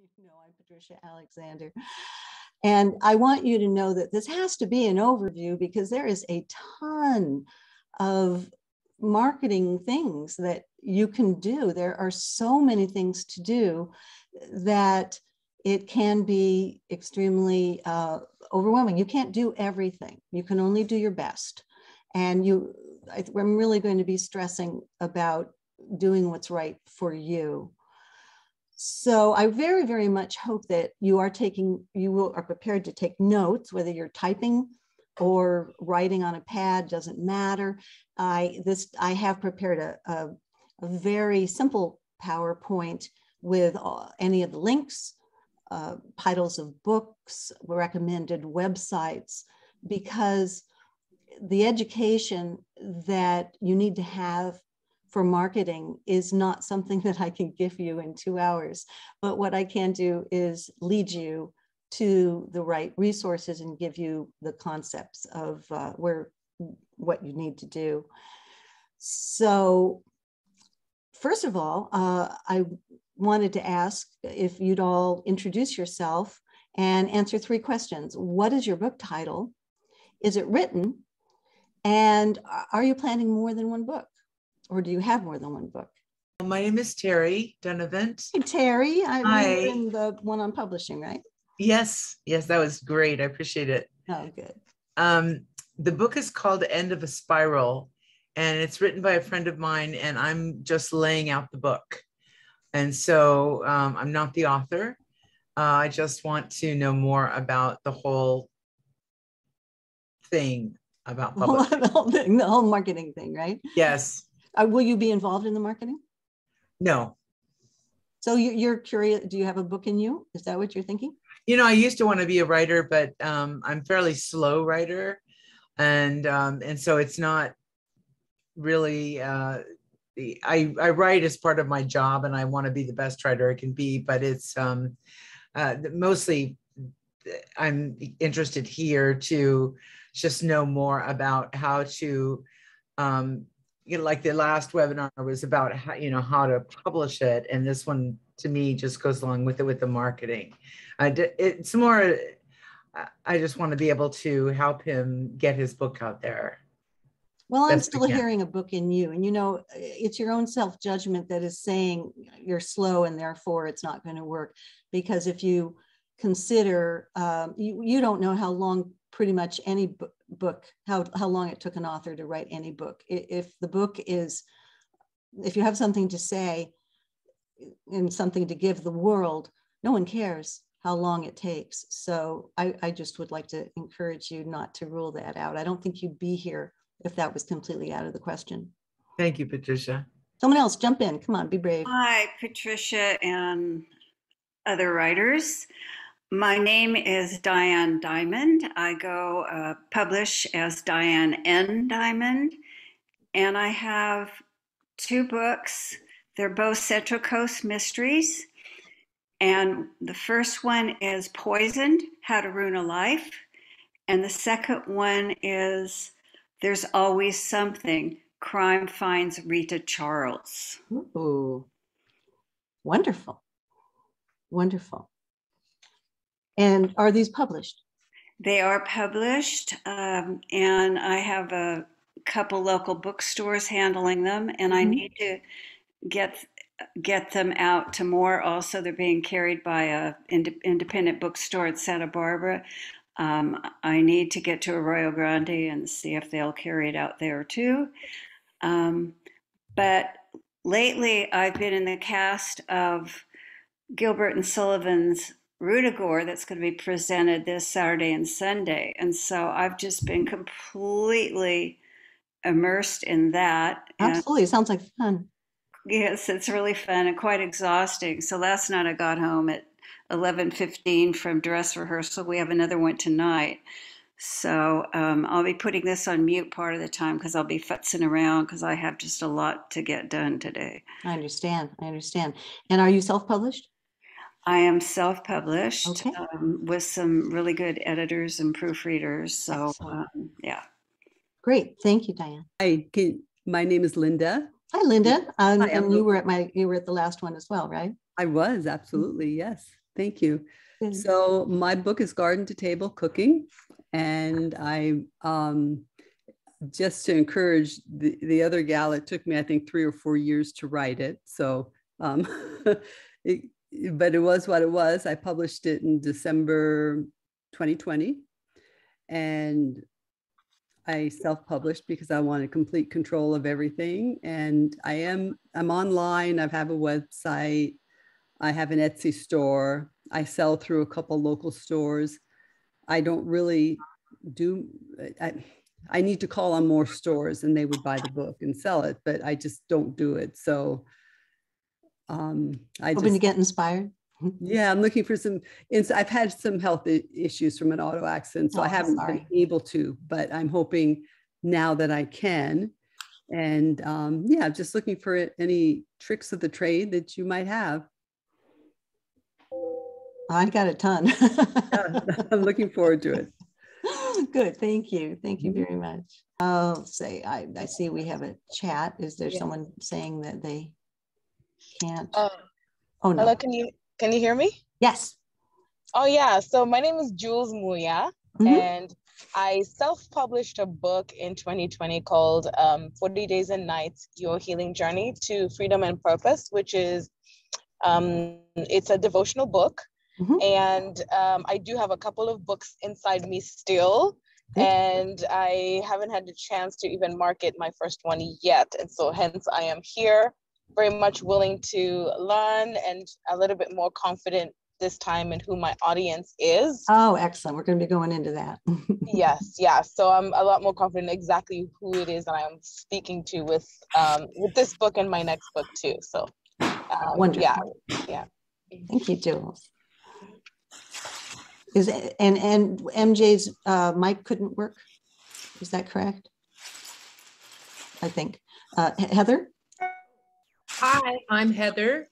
You know, I'm Patricia Alexander. And I want you to know that this has to be an overview because there is a ton of marketing things that you can do. There are so many things to do that it can be extremely uh, overwhelming. You can't do everything. You can only do your best. And you, I, I'm really going to be stressing about doing what's right for you. So I very, very much hope that you are taking, you will, are prepared to take notes, whether you're typing or writing on a pad, doesn't matter. I, this, I have prepared a, a, a very simple PowerPoint with any of the links, uh, titles of books, recommended websites, because the education that you need to have for marketing is not something that I can give you in two hours. But what I can do is lead you to the right resources and give you the concepts of uh, where what you need to do. So, first of all, uh, I wanted to ask if you'd all introduce yourself and answer three questions. What is your book title? Is it written? And are you planning more than one book? Or do you have more than one book? My name is Terry Dunavant. Hey, Terry, I'm in the one on publishing, right? Yes, yes, that was great. I appreciate it. Oh, good. Um, the book is called End of a Spiral, and it's written by a friend of mine, and I'm just laying out the book. And so um, I'm not the author. Uh, I just want to know more about the whole thing about publishing. the whole thing, the whole marketing thing, right? Yes. Uh, will you be involved in the marketing? No. So you, you're curious, do you have a book in you? Is that what you're thinking? You know, I used to want to be a writer, but um, I'm fairly slow writer. And um, and so it's not really uh, I, I write as part of my job and I want to be the best writer I can be, but it's um, uh, mostly I'm interested here to just know more about how to um, you know, like the last webinar was about how, you know, how to publish it. And this one to me just goes along with it with the marketing. Uh, it's more, I just want to be able to help him get his book out there. Well, I'm still hearing a book in you. And you know, it's your own self judgment that is saying you're slow and therefore it's not going to work. Because if you consider, um, you, you don't know how long pretty much any book, how, how long it took an author to write any book. If the book is, if you have something to say and something to give the world, no one cares how long it takes. So I, I just would like to encourage you not to rule that out. I don't think you'd be here if that was completely out of the question. Thank you, Patricia. Someone else, jump in. Come on, be brave. Hi, Patricia and other writers. My name is Diane Diamond. I go uh, publish as Diane N. Diamond, and I have two books. They're both Central Coast mysteries. And the first one is Poisoned How to Ruin a Life. And the second one is There's Always Something Crime Finds Rita Charles. Ooh, wonderful. Wonderful. And are these published? They are published, um, and I have a couple local bookstores handling them, and I mm-hmm. need to get get them out to more. Also, they're being carried by a ind- independent bookstore at Santa Barbara. Um, I need to get to Arroyo Grande and see if they'll carry it out there too. Um, but lately, I've been in the cast of Gilbert and Sullivan's Ruddigore that's going to be presented this Saturday and Sunday. And so I've just been completely immersed in that. Absolutely. Sounds like fun. Yes, it's really fun and quite exhausting. So last night I got home at 11:15 from dress rehearsal. We have another one tonight. So um, I'll be putting this on mute part of the time because I'll be futzing around because I have just a lot to get done today. I understand. I understand. And are you self-published? I am self published okay. um, with some really good editors and proofreaders. So, um, yeah. Great. Thank you, Diane. Hi, can, my name is Linda. Hi, Linda. Um, Hi, and you were at my, you were at the last one as well, right? I was absolutely, yes. Thank you. So my book is Garden to Table Cooking, and I um, just to encourage the, the other gal, it took me I think three or four years to write it. So, um, it, but it was what it was. I published it in December 2020, and I self-published because I wanted complete control of everything. And I am I'm online. I have a website. I have an Etsy store. I sell through a couple local stores. I don't really do. I, I need to call on more stores and they would buy the book and sell it, but I just don't do it. So um, I hoping just, to get inspired. yeah, I'm looking for some. I've had some health issues from an auto accident, so Oh, I haven't sorry. been able to. But I'm hoping now that I can, and um, yeah, just looking for any tricks of the trade that you might have. I got a ton. Yeah, I'm looking forward to it. Good, thank you. Thank you very much. I'll say, I, I see we have a chat. Is there Yeah. someone saying that they can't? Uh, Oh, hello, can you can you hear me? Yes. Oh yeah, so my name is Jules Muya, Mhm. and I self-published a book in 2020 called um, 40 Days and Nights: Your Healing Journey to Freedom and Purpose, which is um, it's a devotional book, Mhm. and um, I do have a couple of books inside me still. Good. And I haven't had the chance to even market my first one yet. And so, hence, I am here very much willing to learn and a little bit more confident this time in who my audience is. Oh, excellent. We're going to be going into that. yes, yeah. So I'm a lot more confident exactly who it is that I'm speaking to with um, with this book and my next book too. So um, Wonderful. yeah, yeah. Thank you, Jules. Is, it- and, and MJ's uh, mic couldn't work? Is that correct? I think. Uh, He- Heather? Hi, I'm Heather.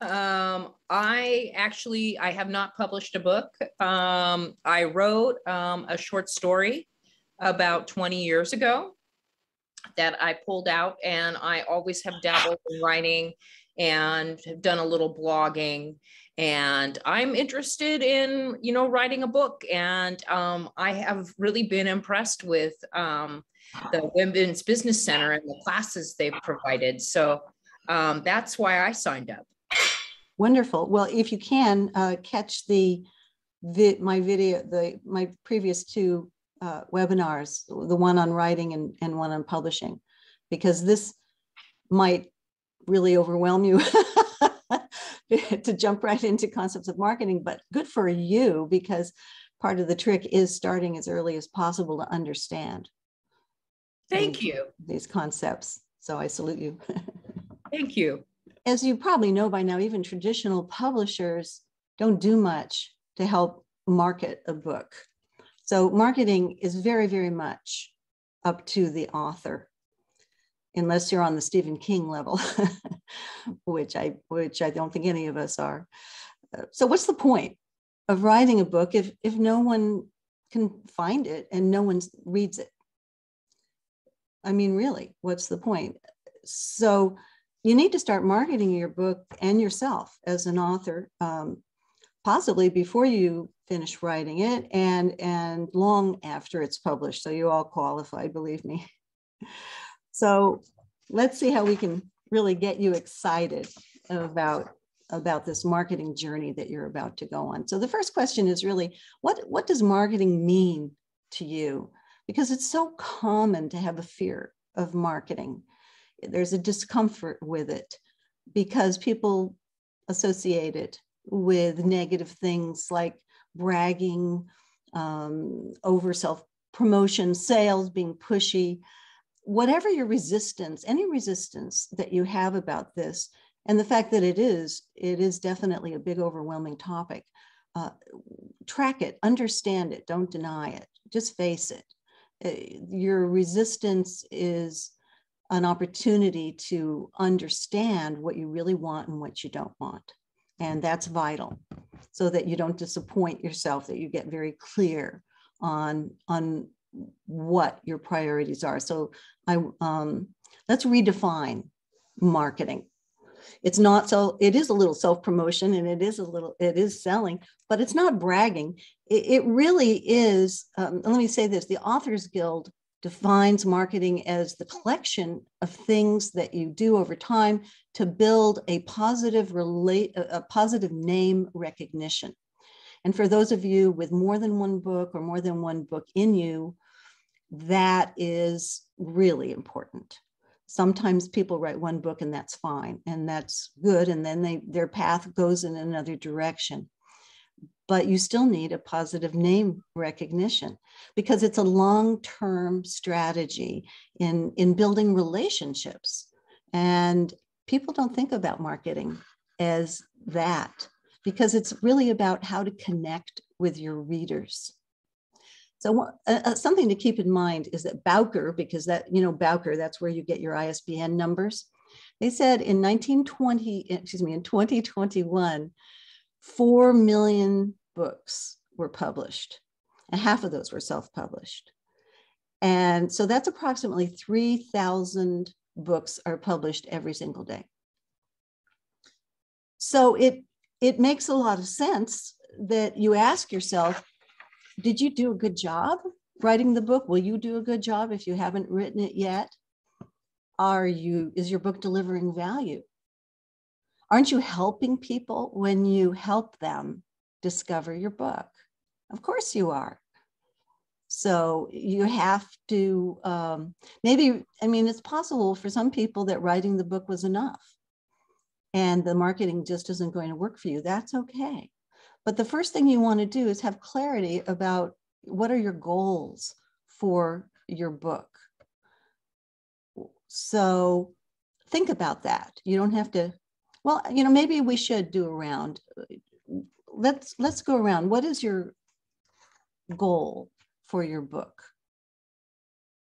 Um, I actually, I have not published a book. Um, I wrote um, a short story about 20 years ago that I pulled out and I always have dabbled in writing and have done a little blogging and I'm interested in, you know, writing a book and um, I have really been impressed with um, the Women's Business Center and the classes they've provided. So um, that's why I signed up. Wonderful. Well, if you can uh, catch the vi- my video, the my previous two uh, webinars, the one on writing and, and one on publishing, because this might really overwhelm you to jump right into concepts of marketing, but good for you because part of the trick is starting as early as possible to understand Thank you. these concepts. So I salute you. Thank you. as you probably know by now, even traditional publishers don't do much to help market a book. So marketing is very, very much up to the author, unless you're on the Stephen King level, which I which I don't think any of us are. So what's the point of writing a book if if no one can find it and no one reads it? I mean, really, what's the point? So you need to start marketing your book and yourself as an author um, possibly before you finish writing it and and long after it's published. So you all qualify believe me. So let's see how we can really get you excited about about this marketing journey that you're about to go on. So the first question is really what what does marketing mean to you? Because it's so common to have a fear of marketing there's a discomfort with it because people associate it with negative things like bragging, um, over self promotion, sales, being pushy, whatever your resistance, any resistance that you have about this, and the fact that it is, it is definitely a big, overwhelming topic. Uh, track it, understand it, don't deny it, just face it. Uh, your resistance is an opportunity to understand what you really want and what you don't want. And that's vital so that you don't disappoint yourself, that you get very clear on, on what your priorities are. So I um, let's redefine marketing. It's not so, it is a little self promotion and it is a little, it is selling, but it's not bragging. It, it really is. Um, let me say this the Authors Guild defines marketing as the collection of things that you do over time to build a positive relate a positive name recognition. And for those of you with more than one book or more than one book in you that is really important. Sometimes people write one book and that's fine and that's good and then they their path goes in another direction but you still need a positive name recognition because it's a long-term strategy in in building relationships and people don't think about marketing as that because it's really about how to connect with your readers so uh, something to keep in mind is that Bowker, because that, you know, Bowker, that's where you get your ISBN numbers. They said in 1920, excuse me, in 2021, 4 million books were published and half of those were self-published. And so that's approximately 3,000 books are published every single day. So it, it makes a lot of sense that you ask yourself, did you do a good job writing the book? Will you do a good job if you haven't written it yet? Are you, is your book delivering value? Aren't you helping people when you help them discover your book? Of course you are. So you have to, um, maybe, I mean, it's possible for some people that writing the book was enough and the marketing just isn't going to work for you. That's okay. But the first thing you want to do is have clarity about what are your goals for your book. So think about that. You don't have to, well, you know, maybe we should do a round. Let's let's go around. What is your goal for your book?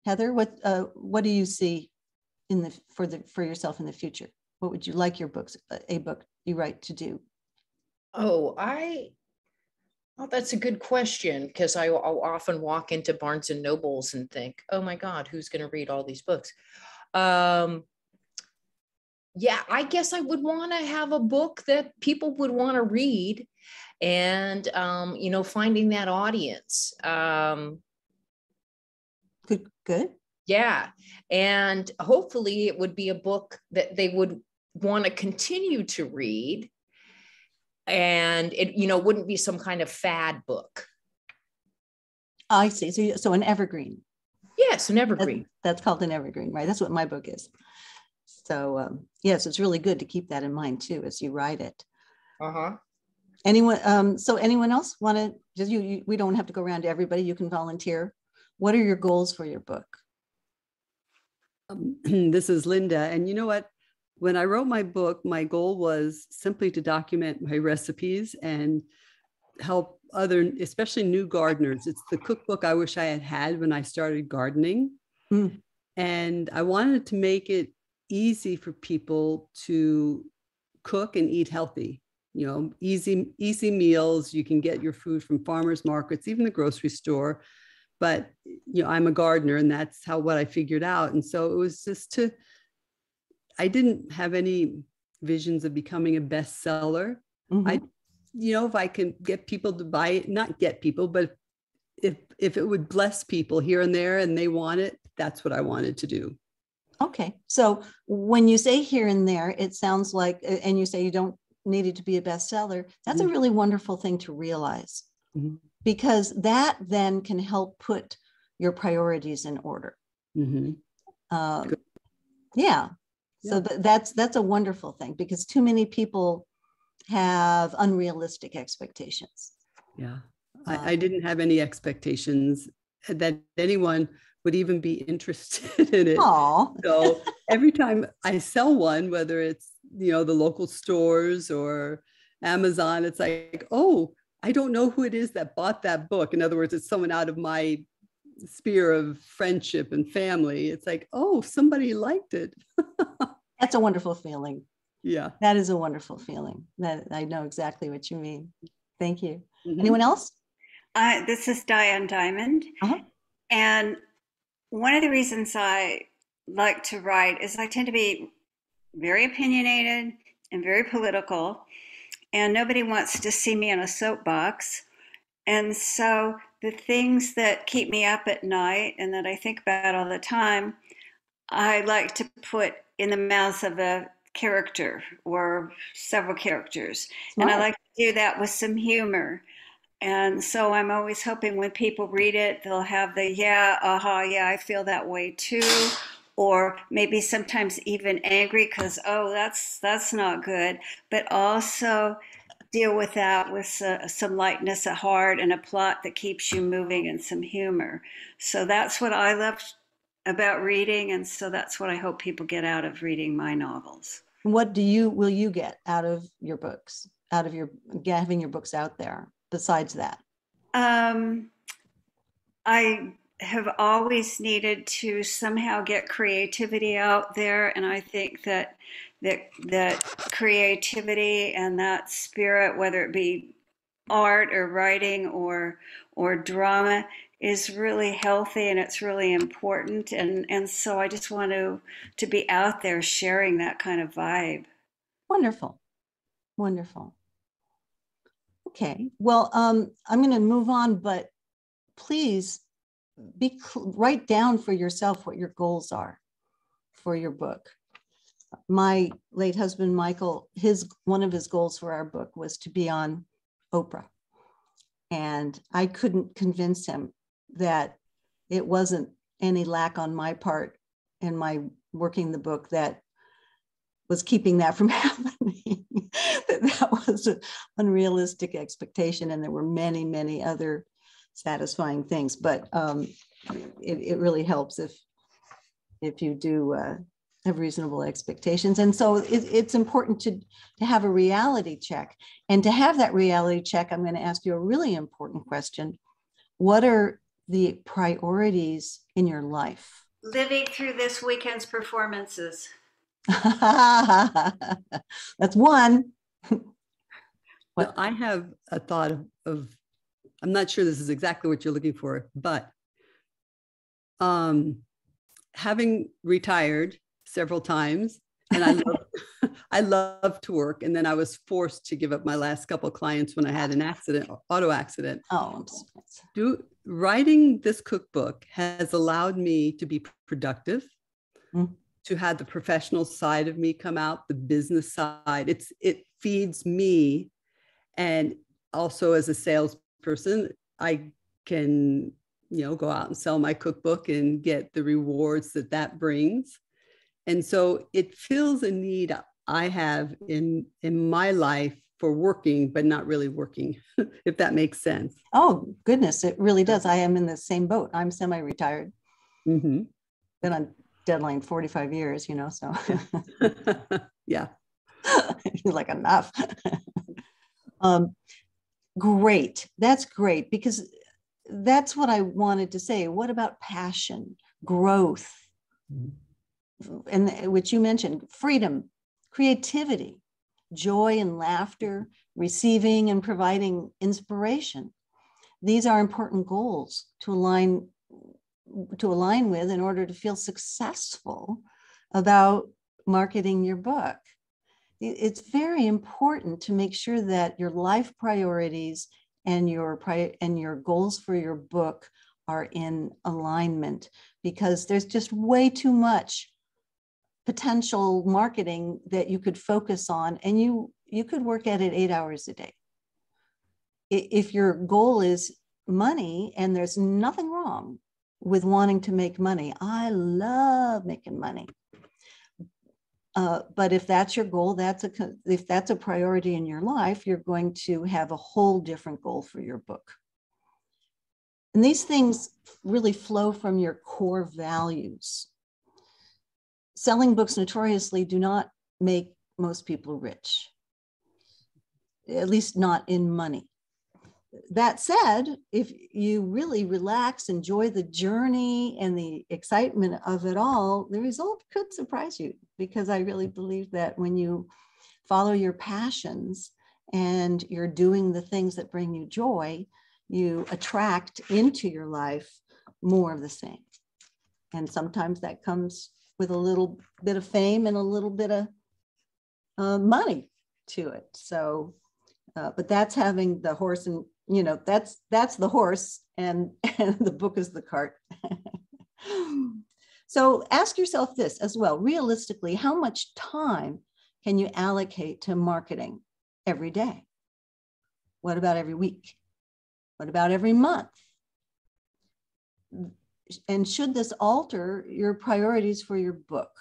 Heather, what uh, what do you see in the for the for yourself in the future? What would you like your books a book you write to do? Oh, I, well, that's a good question because I, will often walk into Barnes and Nobles and think, oh my God, who's going to read all these books? Um, yeah, I guess I would want to have a book that people would want to read and, um, you know, finding that audience. Um, good, good. Yeah. And hopefully it would be a book that they would want to continue to read and it you know wouldn't be some kind of fad book i see so, so an evergreen yes an evergreen that's, that's, called an evergreen right that's what my book is so um, yes it's really good to keep that in mind too as you write it uh-huh anyone um, so anyone else want to just you, you we don't have to go around to everybody you can volunteer what are your goals for your book um, this is linda and you know what when I wrote my book, my goal was simply to document my recipes and help other, especially new gardeners. It's the cookbook I wish I had had when I started gardening. Mm. And I wanted to make it easy for people to cook and eat healthy. You know, easy, easy meals. You can get your food from farmers markets, even the grocery store. But you know, I'm a gardener, and that's how what I figured out. And so it was just to I didn't have any visions of becoming a bestseller. Mm-hmm. I, you know, if I can get people to buy it, not get people, but if if it would bless people here and there and they want it, that's what I wanted to do. Okay. So when you say here and there, it sounds like, and you say you don't need it to be a bestseller, that's mm-hmm. a really wonderful thing to realize mm-hmm. because that then can help put your priorities in order. Mm-hmm. Um, yeah so th- that's that's a wonderful thing because too many people have unrealistic expectations yeah I, I um, didn't have any expectations that anyone would even be interested in it. Aww. so every time i sell one whether it's you know the local stores or amazon it's like oh i don't know who it is that bought that book. In other words it's someone out of my sphere of friendship and family. It's like oh somebody liked it. That's a wonderful feeling. Yeah. That is a wonderful feeling. That i know exactly what you mean. Thank you. Mm-hmm. anyone else? Uh, this is diane diamond. Uh-huh. and one of the reasons i like to write is i tend to be very opinionated and very political, and nobody wants to see me in a soapbox. And so the things that keep me up at night and that I think about all the time, I like to put in the mouth of a character or several characters. Smart. And I like to do that with some humor. And so I'm always hoping when people read it, they'll have the, yeah, aha, uh-huh, yeah, I feel that way too. Or maybe sometimes even angry because, oh, that's that's not good. But also deal with that with uh, some lightness at heart and a plot that keeps you moving and some humor. So that's what I love about reading. And so that's what I hope people get out of reading my novels. What do you, will you get out of your books, out of your having your books out there besides that? Um, I have always needed to somehow get creativity out there. And I think that that that creativity and that spirit, whether it be art or writing or or drama, is really healthy and it's really important. And and so I just want to to be out there sharing that kind of vibe. Wonderful, wonderful. Okay, well, um, I'm going to move on, but please be write down for yourself what your goals are for your book my late husband Michael, his one of his goals for our book was to be on Oprah. And I couldn't convince him that it wasn't any lack on my part in my working the book that was keeping that from happening. that that was an unrealistic expectation, and there were many, many other satisfying things. But um, it, it really helps if if you do uh, have reasonable expectations. And so it, it's important to, to have a reality check. And to have that reality check, I'm going to ask you a really important question. What are the priorities in your life? Living through this weekend's performances. That's one. well, I have a thought of, of, I'm not sure this is exactly what you're looking for, but um, having retired several times and I love, I love to work. And then I was forced to give up my last couple clients when I had an accident, auto accident. Oh, do writing this cookbook has allowed me to be productive, mm. To have the professional side of me come out, the business side. It's it feeds me, and also as a salesperson, I can you know go out and sell my cookbook and get the rewards that that brings. And so it fills a need I have in in my life for working but not really working if that makes sense. Oh goodness it really does. I am in the same boat. I'm semi-retired. Mm-hmm. been on deadline 45 years you know so. Yeah. Like enough. Um, great. That's great because that's what i wanted to say. What about passion growth? Mm-hmm. And which you mentioned freedom, creativity, joy and laughter, receiving and providing inspiration. These are important goals to align to align with in order to feel successful about marketing your book. It's very important to make sure that your life priorities and your and your goals for your book are in alignment because there's just way too much potential marketing that you could focus on and you you could work at it eight hours a day if your goal is money and there's nothing wrong with wanting to make money. I love making money. Uh, but if that's your goal that's a if that's a priority in your life you're going to have a whole different goal for your book. And these things really flow from your core values. Selling books notoriously do not make most people rich, at least not in money. That said, if you really relax, enjoy the journey and the excitement of it all, the result could surprise you because I really believe that when you follow your passions and you're doing the things that bring you joy, you attract into your life more of the same. And sometimes that comes with a little bit of fame and a little bit of uh, money to it. So, uh, but that's having the horse and you know that's that's the horse and and the book is the cart. so ask yourself this as well. Realistically, how much time can you allocate to marketing every day? What about every week? What about every month? And should this alter your priorities for your book?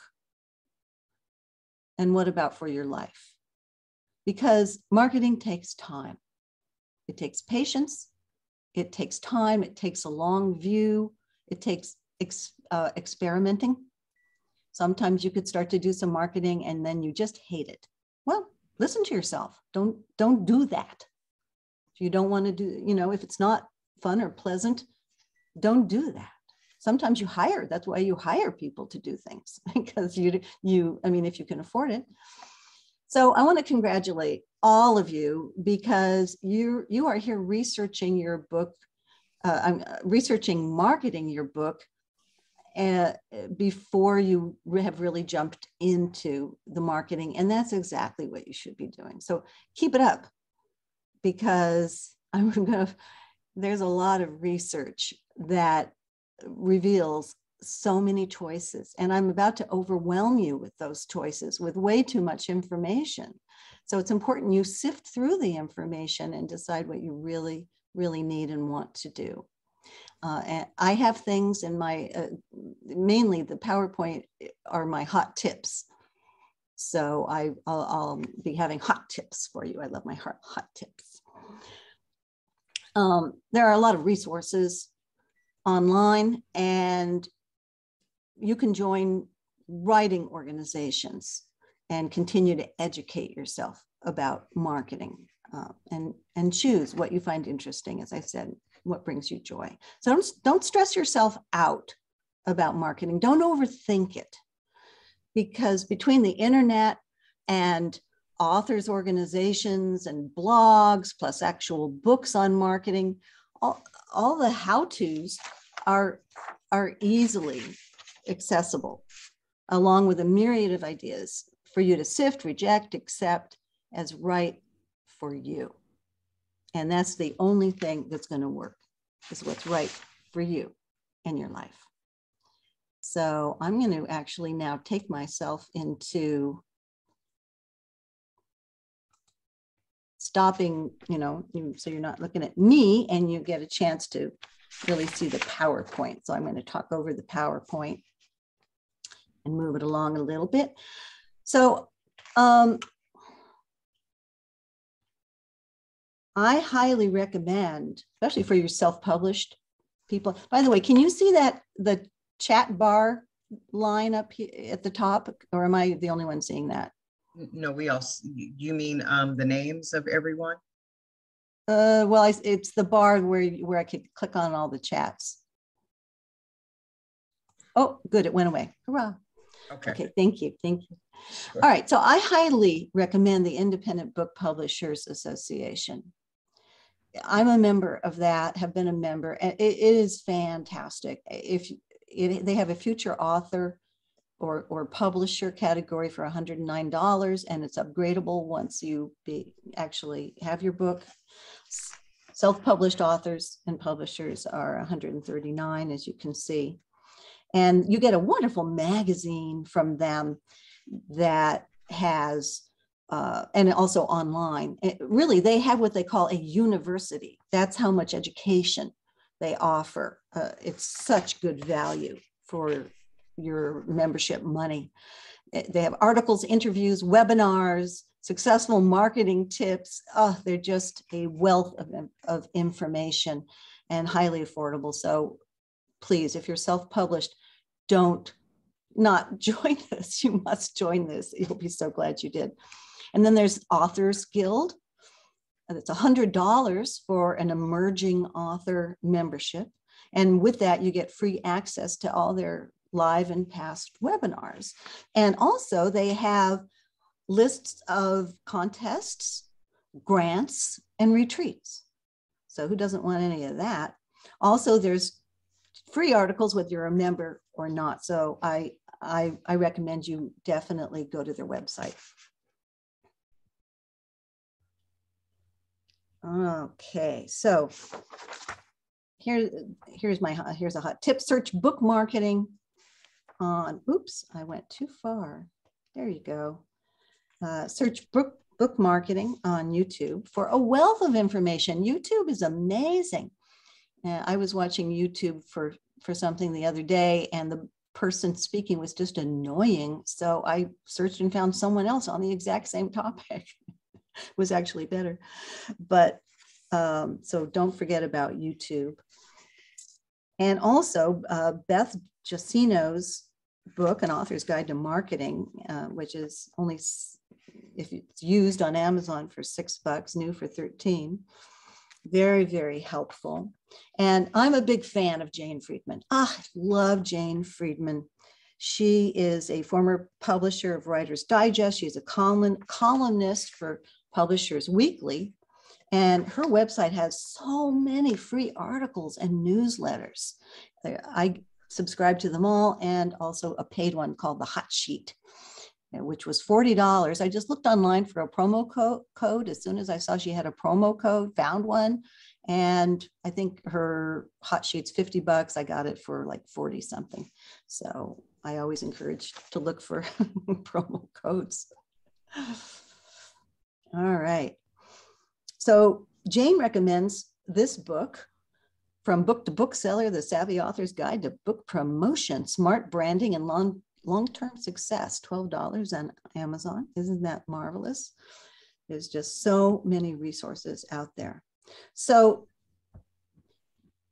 And what about for your life? Because marketing takes time. It takes patience. It takes time. It takes a long view. It takes ex, uh, experimenting. Sometimes you could start to do some marketing and then you just hate it. Well, listen to yourself. Don't don't do that. If you don't want to do, you know, if it's not fun or pleasant, don't do that. Sometimes you hire, that's why you hire people to do things because you you I mean if you can afford it. So I want to congratulate all of you because you you are here researching your book uh, I'm uh, researching marketing your book uh, before you have really jumped into the marketing. And that's exactly what you should be doing. So keep it up because I'm to, there's a lot of research that reveals so many choices. And I'm about to overwhelm you with those choices with way too much information. So it's important you sift through the information and decide what you really, really need and want to do. Uh, and I have things in my, uh, mainly the PowerPoint are my hot tips. So I, will I'll be having hot tips for you. I love my hot, hot tips. Um, there are a lot of resources online and you can join writing organizations and continue to educate yourself about marketing uh, and, and choose what you find interesting, as I said, what brings you joy. So don't, don't stress yourself out about marketing. Don't overthink it because between the internet and authors organizations and blogs plus actual books on marketing all, all the how-to's are are easily accessible along with a myriad of ideas for you to sift reject accept as right for you and that's the only thing that's going to work is what's right for you in your life. So I'm going to actually now take myself into stopping, you know, so you're not looking at me and you get a chance to really see the PowerPoint. So I'm going to talk over the PowerPoint and move it along a little bit. So um, I highly recommend, especially for your self-published people. By the way, can you see that the chat bar line up at the top, or am I the only one seeing that? No, we all, you mean um, the names of everyone? Uh, well, it's the bar where, where I could click on all the chats. Oh, good, it went away. Hurrah. Okay. Okay, thank you, thank you. Sure. All right, so I highly recommend the Independent Book Publishers Association. I'm a member of that, have been a member, and it, it is fantastic. If it, they have a future author or, or publisher category for $109, and it's upgradable once you be, actually have your book. Self-published authors and publishers are 139, as you can see. And you get a wonderful magazine from them that has uh, and also online. It, really, they have what they call a university. That's how much education they offer. Uh, it's such good value for your membership money. Eh, they have articles, interviews, webinars, successful marketing tips. Oh, they're just a wealth of, of information and highly affordable. So please, if you're self-published, don't not join this. You must join this. You'll be so glad you did. And then there's Authors Guild. And it's $100 for an emerging author membership. And with that, you get free access to all their live and past webinars. And also, they have lists of contests, grants, and retreats. So, who doesn't want any of that? Also, there's free articles, whether you're a member or not. So I, I, I recommend you definitely go to their website. Okay, so here, here's my here's a hot tip: search book marketing on. Oops, I went too far. There you go. Uh, search book book marketing on YouTube for a wealth of information. YouTube is amazing. Uh, I was watching YouTube for for something the other day, and the person speaking was just annoying. So I searched and found someone else on the exact same topic. was actually better. But um, so don't forget about YouTube. And also uh, Beth Jusino's book, An Author's Guide to Marketing, uh, which is only if it's used on Amazon for six bucks, new for 13. Very, very helpful. And I'm a big fan of Jane Friedman. Ah, I love Jane Friedman. She is a former publisher of Writer's Digest. She's a column, columnist for Publishers Weekly. And her website has so many free articles and newsletters. I subscribe to them all and also a paid one called the Hot Sheet, which was $40. I just looked online for a promo co- code. As soon as I saw she had a promo code, found one. And I think her hot sheet's 50 bucks. I got it for like 40 something. So I always encourage to look for promo codes. All right. So Jane recommends this book from book to bookseller, The Savvy Author's Guide to Book Promotion, Smart Branding and Long Long-Term Success, $12 on Amazon. Isn't that marvelous? There's just so many resources out there. So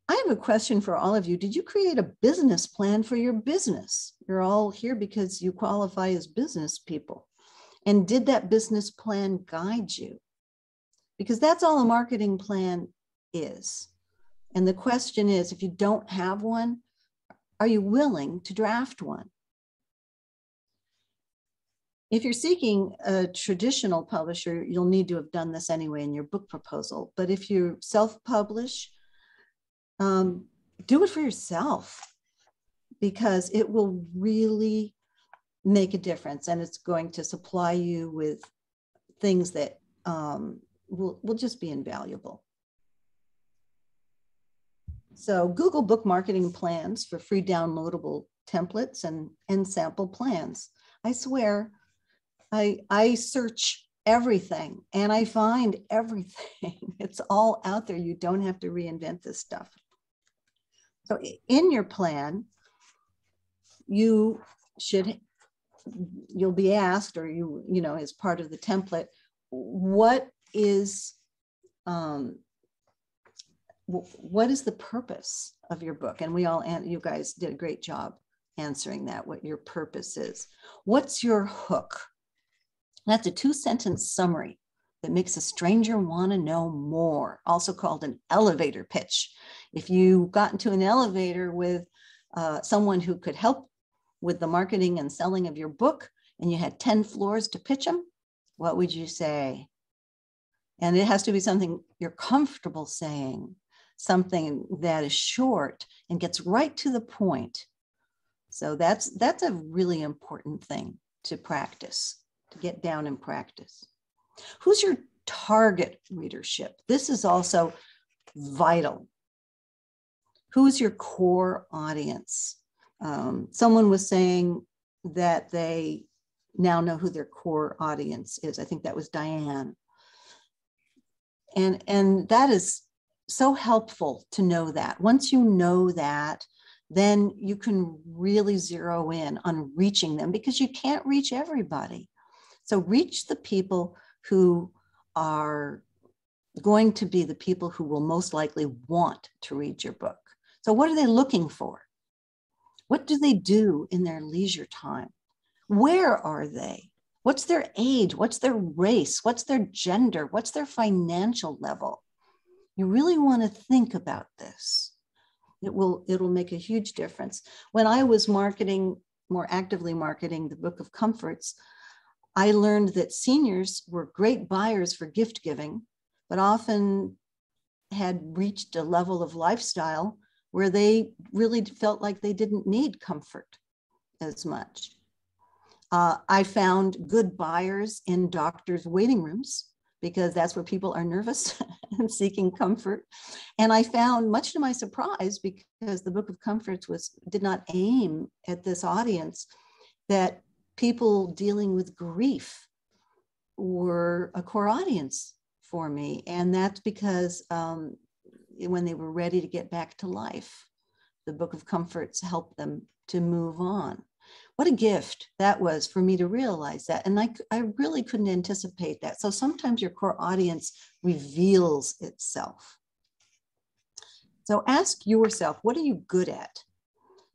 I have a question for all of you. Did you create a business plan for your business? You're all here because you qualify as business people. And did that business plan guide you? Because that's all a marketing plan is. And the question is if you don't have one, are you willing to draft one? If you're seeking a traditional publisher, you'll need to have done this anyway in your book proposal. But if you self publish, um, do it for yourself because it will really make a difference and it's going to supply you with things that um, will, will just be invaluable. So Google book marketing plans for free downloadable templates and, and sample plans. I swear, I, I search everything and I find everything. It's all out there. You don't have to reinvent this stuff. So in your plan, you should you'll be asked or you you know as part of the template what is um, what is the purpose of your book and we all and you guys did a great job answering that what your purpose is what's your hook that's a two sentence summary that makes a stranger want to know more also called an elevator pitch if you got into an elevator with uh, someone who could help with the marketing and selling of your book and you had 10 floors to pitch them, what would you say? And it has to be something you're comfortable saying, something that is short and gets right to the point. So that's that's a really important thing to practice, to get down and practice. Who's your target readership? This is also vital. Who's your core audience? Um, someone was saying that they now know who their core audience is. I think that was Diane. And, and that is so helpful to know that. Once you know that, then you can really zero in on reaching them because you can't reach everybody. So reach the people who are going to be the people who will most likely want to read your book. So, what are they looking for? What do they do in their leisure time? Where are they? What's their age? What's their race? What's their gender? What's their financial level? You really want to think about this. It will, it'll make a huge difference. When I was marketing, more actively marketing the Book of Comforts, I learned that seniors were great buyers for gift giving, but often had reached a level of lifestyle where they really felt like they didn't need comfort as much. Uh, I found good buyers in doctors' waiting rooms because that's where people are nervous and seeking comfort. And I found, much to my surprise, because the Book of Comforts was did not aim at this audience, that people dealing with grief were a core audience for me. And that's because um, when they were ready to get back to life, the Book of Comforts helped them to move on. What a gift that was for me to realize that. And I, I really couldn't anticipate that. So sometimes your core audience reveals itself. So ask yourself, what are you good at?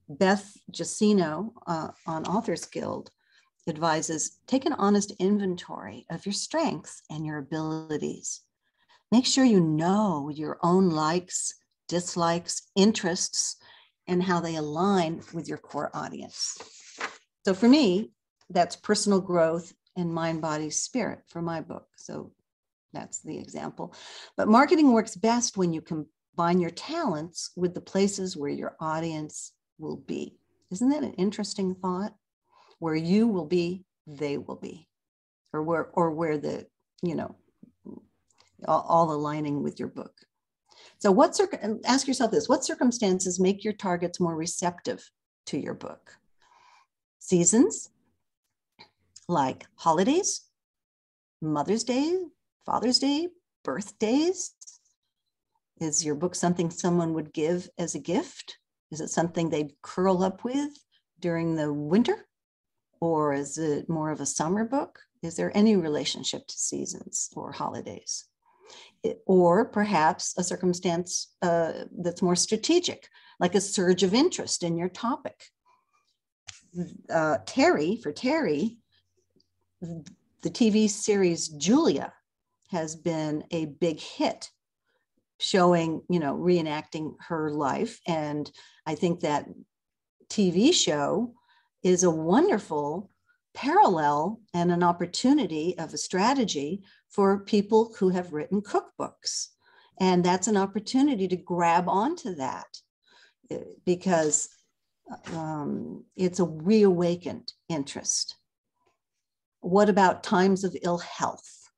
Beth Jusino uh, on Authors Guild advises take an honest inventory of your strengths and your abilities. Make sure you know your own likes, dislikes, interests, and how they align with your core audience. So for me, that's personal growth and mind, body, spirit for my book. So that's the example. But marketing works best when you combine your talents with the places where your audience will be. Isn't that an interesting thought? Where you will be, they will be, or where or where the you know all, all aligning with your book. So, what circ- ask yourself this: What circumstances make your targets more receptive to your book? Seasons, like holidays, Mother's Day, Father's Day, birthdays. Is your book something someone would give as a gift? Is it something they'd curl up with during the winter? Or is it more of a summer book? Is there any relationship to seasons or holidays? It, or perhaps a circumstance uh, that's more strategic, like a surge of interest in your topic. Uh, Terry, for Terry, the TV series Julia has been a big hit showing, you know, reenacting her life. And I think that TV show is a wonderful parallel and an opportunity of a strategy for people who have written cookbooks. And that's an opportunity to grab onto that eh, because um, it's a reawakened interest. What about times of ill health?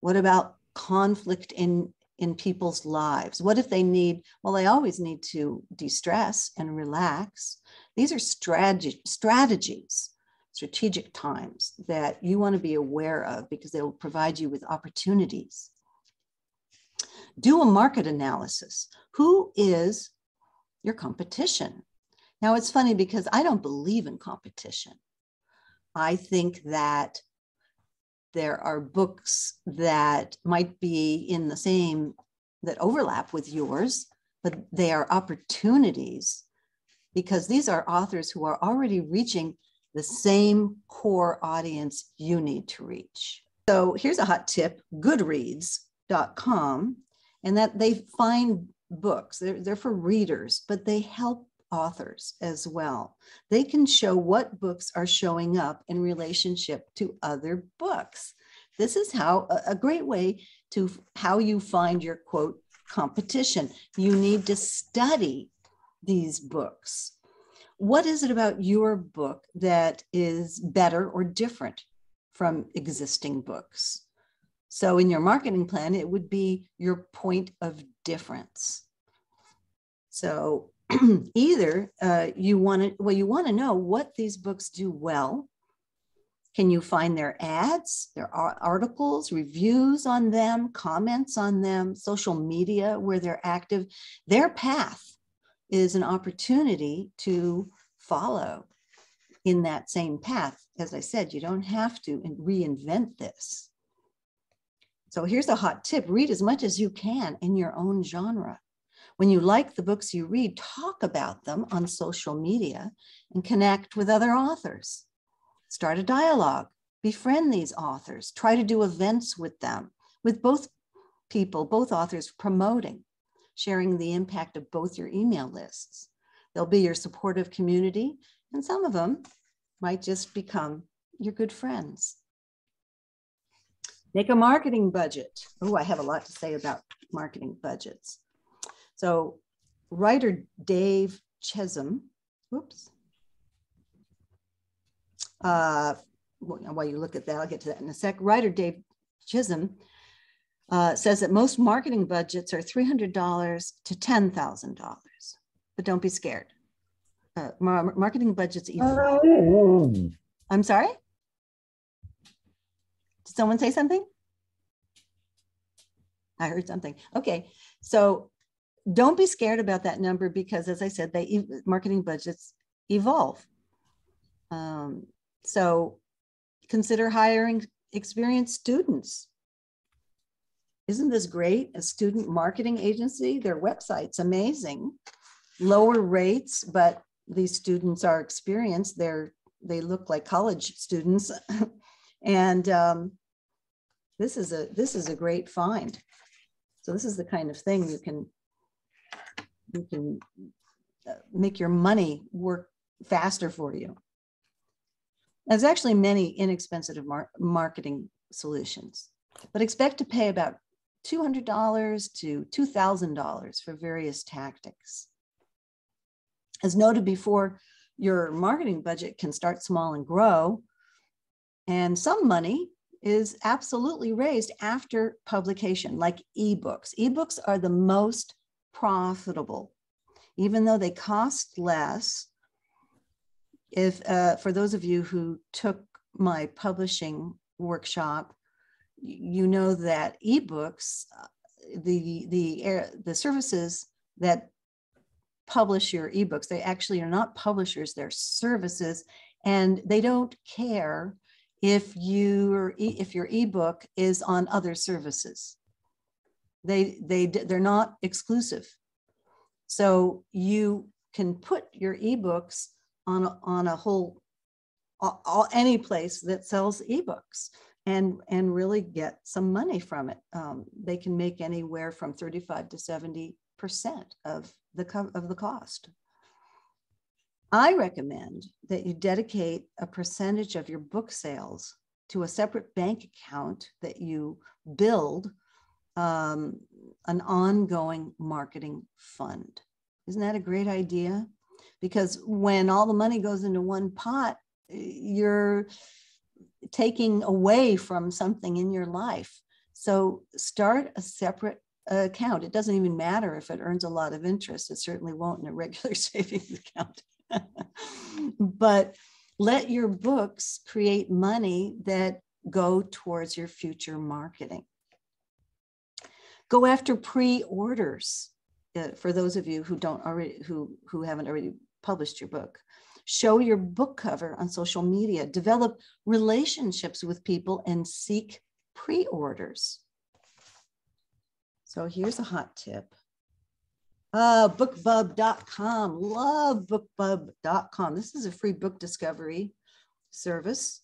What about conflict in in people's lives? What if they need, well, they always need to de stress and relax. These are strategy, strategies, strategic times that you want to be aware of because they will provide you with opportunities. Do a market analysis. Who is your competition? Now, it's funny because I don't believe in competition. I think that there are books that might be in the same, that overlap with yours, but they are opportunities because these are authors who are already reaching the same core audience you need to reach. So here's a hot tip goodreads.com, and that they find books, they're, they're for readers, but they help authors as well. They can show what books are showing up in relationship to other books. This is how a great way to how you find your quote competition. You need to study these books. What is it about your book that is better or different from existing books? So, in your marketing plan, it would be your point of difference. So, either uh, you want to well you want to know what these books do well can you find their ads their articles reviews on them comments on them social media where they're active their path is an opportunity to follow in that same path. As i said you don't have to reinvent this. So here's a hot tip. Read as much as you can in your own genre. When you like the books you read, talk about them on social media and connect with other authors. Start a dialogue, befriend these authors, try to do events with them, with both people, both authors promoting, sharing the impact of both your email lists. They'll be your supportive community, and some of them might just become your good friends. Make a marketing budget. Oh, I have a lot to say about marketing budgets. So writer Dave Chesson, whoops. Uh, while you look at that, I'll get to that in a sec. Writer Dave Chesson uh, says that most marketing budgets are $300 to $10,000, but don't be scared. Uh, mar- marketing budgets. evolve. I'm sorry? Did someone say something? I heard something. Okay. So don't be scared about that number because, as I said, they e- marketing budgets evolve. Um, so consider hiring experienced students. Isn't this great? A student marketing agency, their website's amazing. Lower rates, but these students are experienced. They're they look like college students, and um, this is a this is a great find. So this is the kind of thing you can you can uh, make your money work faster for you. There's actually many inexpensive mar- marketing solutions, but expect to pay about $200 to $2,000 for various tactics. As noted before, your marketing budget can start small and grow, and some money is absolutely raised after publication, like ebooks. Ebooks are the most profitable, even though they cost less. If uh, for those of you who took my publishing workshop, you know that ebooks, uh, the the the services that publish your ebooks, they actually are not publishers; they're services, and they don't care if your if your ebook is on other services. They they they're not exclusive, so you can put your ebooks on a, on a whole any place that sells ebooks and and really get some money from it. Um, they can make anywhere from 35 to 70 percent of the co- of the cost. I recommend that you dedicate a percentage of your book sales to a separate bank account that you build um, an ongoing marketing fund. Isn't that a great idea? Because when all the money goes into one pot, you're taking away from something in your life. So start a separate account. It doesn't even matter if it earns a lot of interest. It certainly won't in a regular savings account. but let your books create money that go towards your future marketing. Go after pre-orders uh, for those of you who don't already who who haven't already published your book. Show your book cover on social media. Develop relationships with people and seek pre-orders. So here's a hot tip. Uh, bookbub.com. Love bookbub.com. This is a free book discovery service.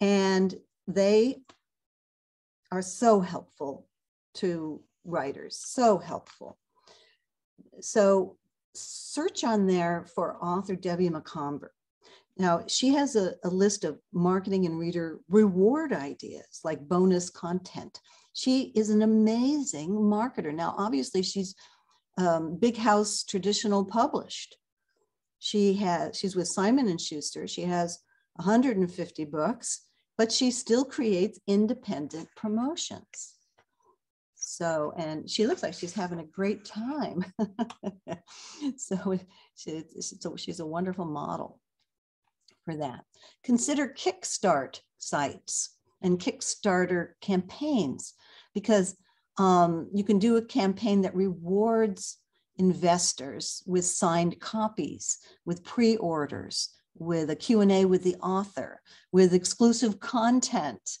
And they are so helpful to writers, so helpful. So search on there for author Debbie Macomber. Now, she has a, a list of marketing and reader reward ideas like bonus content. She is an amazing marketer. Now, obviously, she's um, Big House Traditional published. She has she's with Simon and Schuster. She has 150 books, but she still creates independent promotions. So, and she looks like she's having a great time. so, she, so she's a wonderful model for that. Consider Kickstart sites and Kickstarter campaigns because um, you can do a campaign that rewards investors with signed copies, with pre-orders, with a Q&A with the author, with exclusive content.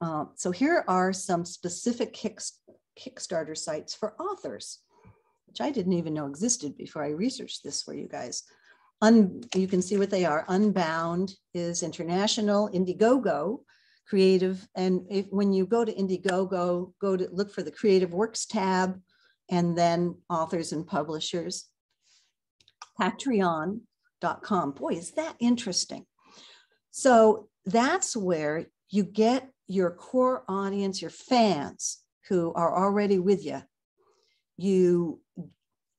Uh, so here are some specific kick, Kickstarter sites for authors, which I didn't even know existed before I researched this for you guys. Un, you can see what they are. Unbound is international. Indiegogo creative. And if, when you go to Indiegogo, go to look for the creative works tab and then authors and publishers. Patreon.com. Boy, is that interesting. So that's where you get your core audience, your fans who are already with you. You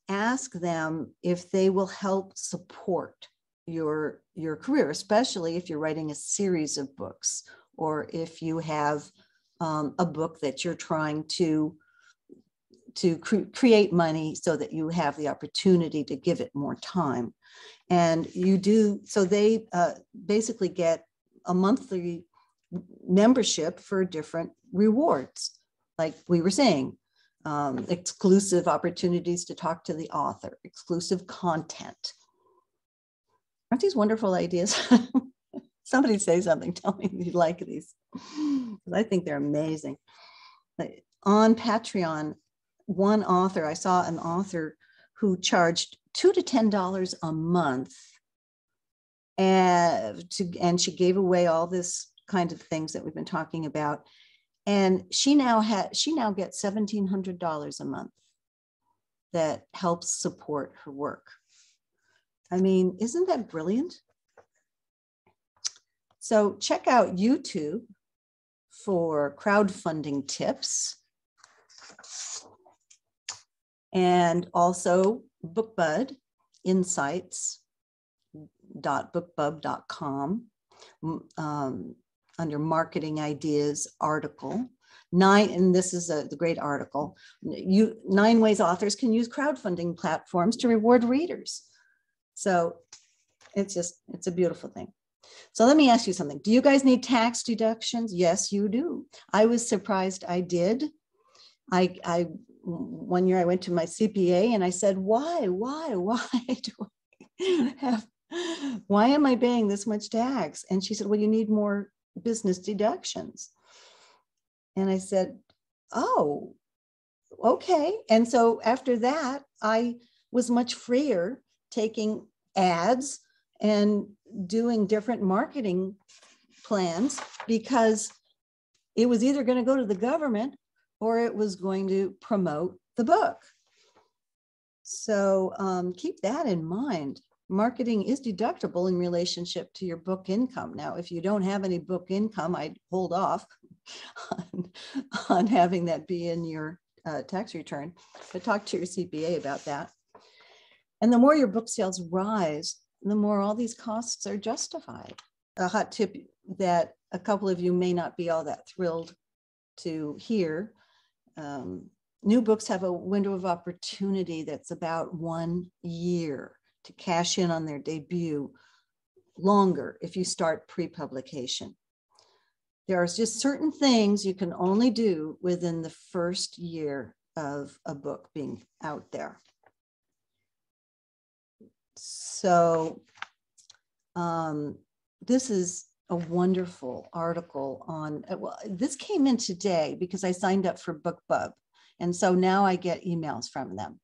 ask them if they will help support your your career especially if you're writing a series of books or if you have um, a book that you're trying to to cre- create money so that you have the opportunity to give it more time and you do so they uh, basically get a monthly membership for different rewards like we were saying um, exclusive opportunities to talk to the author exclusive content. Aren't these wonderful ideas? Somebody say something tell me you like these. I think they're amazing. On patreon one author i saw an author who charged two to ten dollars a month and to and she gave away all this kind of things that we've been talking about. And she now had she now gets $1700 a month that helps support her work. I mean isn't that brilliant? So check out youtube for crowdfunding tips. And also BookBub insights.bookbub.com um, under marketing ideas article. Nine and this is a the great article you nine ways authors can use crowdfunding platforms to reward readers. So it's just it's a beautiful thing. So let me ask you something. Do you guys need tax deductions? Yes you do. I was surprised i did. I i one year I went to my CPA and I said, why, why, why do I have, why am I paying this much tax? And she said, well, you need more business deductions. And I said, oh, okay. And so after that, I was much freer taking ads and doing different marketing plans because it was either going to go to the government or it was going to promote the book. So um, keep that in mind. Marketing is deductible in relationship to your book income. Now, if you don't have any book income, I'd hold off on, on having that be in your uh, tax return, but talk to your CPA about that. And the more your book sales rise, the more all these costs are justified. A hot tip that a couple of you may not be all that thrilled to hear um, new books have a window of opportunity that's about one year to cash in on their debut, longer if you start pre publication. There are just certain things you can only do within the first year of a book being out there. So, um, this is a wonderful article on, well, this came in today because I signed up for BookBub. And so now I get emails from them.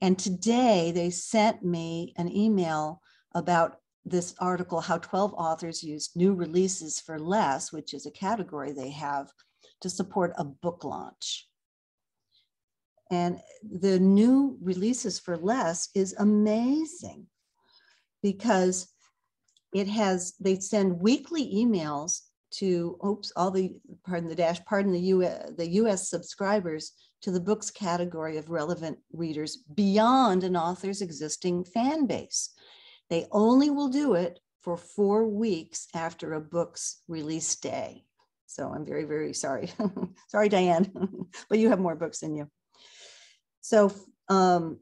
And today they sent me an email about this article how 12 authors used new releases for less, which is a category they have to support a book launch. And the new releases for less is amazing because it has, they send weekly emails to, oops, all the, pardon the dash, pardon the US, the US subscribers to the books category of relevant readers beyond an author's existing fan base. They only will do it for four weeks after a book's release day. So I'm very, very sorry. sorry, Diane, but you have more books than you. So, um,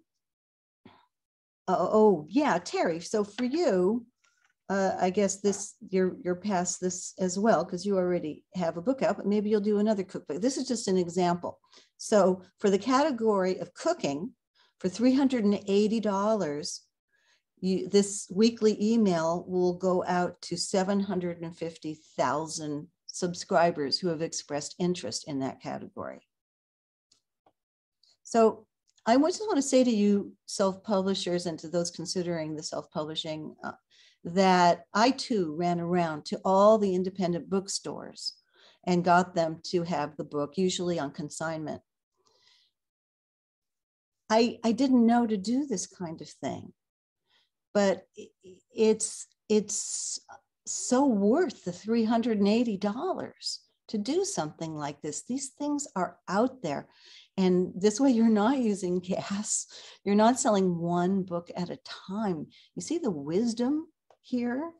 oh, oh, yeah, Terry. So for you, uh, I guess this you're you're past this as well because you already have a book out, but maybe you'll do another cookbook. This is just an example. So for the category of cooking, for three hundred and eighty dollars, this weekly email will go out to seven hundred and fifty thousand subscribers who have expressed interest in that category. So I just want to say to you, self-publishers, and to those considering the self-publishing uh, that I too ran around to all the independent bookstores and got them to have the book, usually on consignment. I, I didn't know to do this kind of thing, but it's it's so worth the $380 to do something like this. These things are out there. And this way, you're not using gas. You're not selling one book at a time. You see the wisdom here.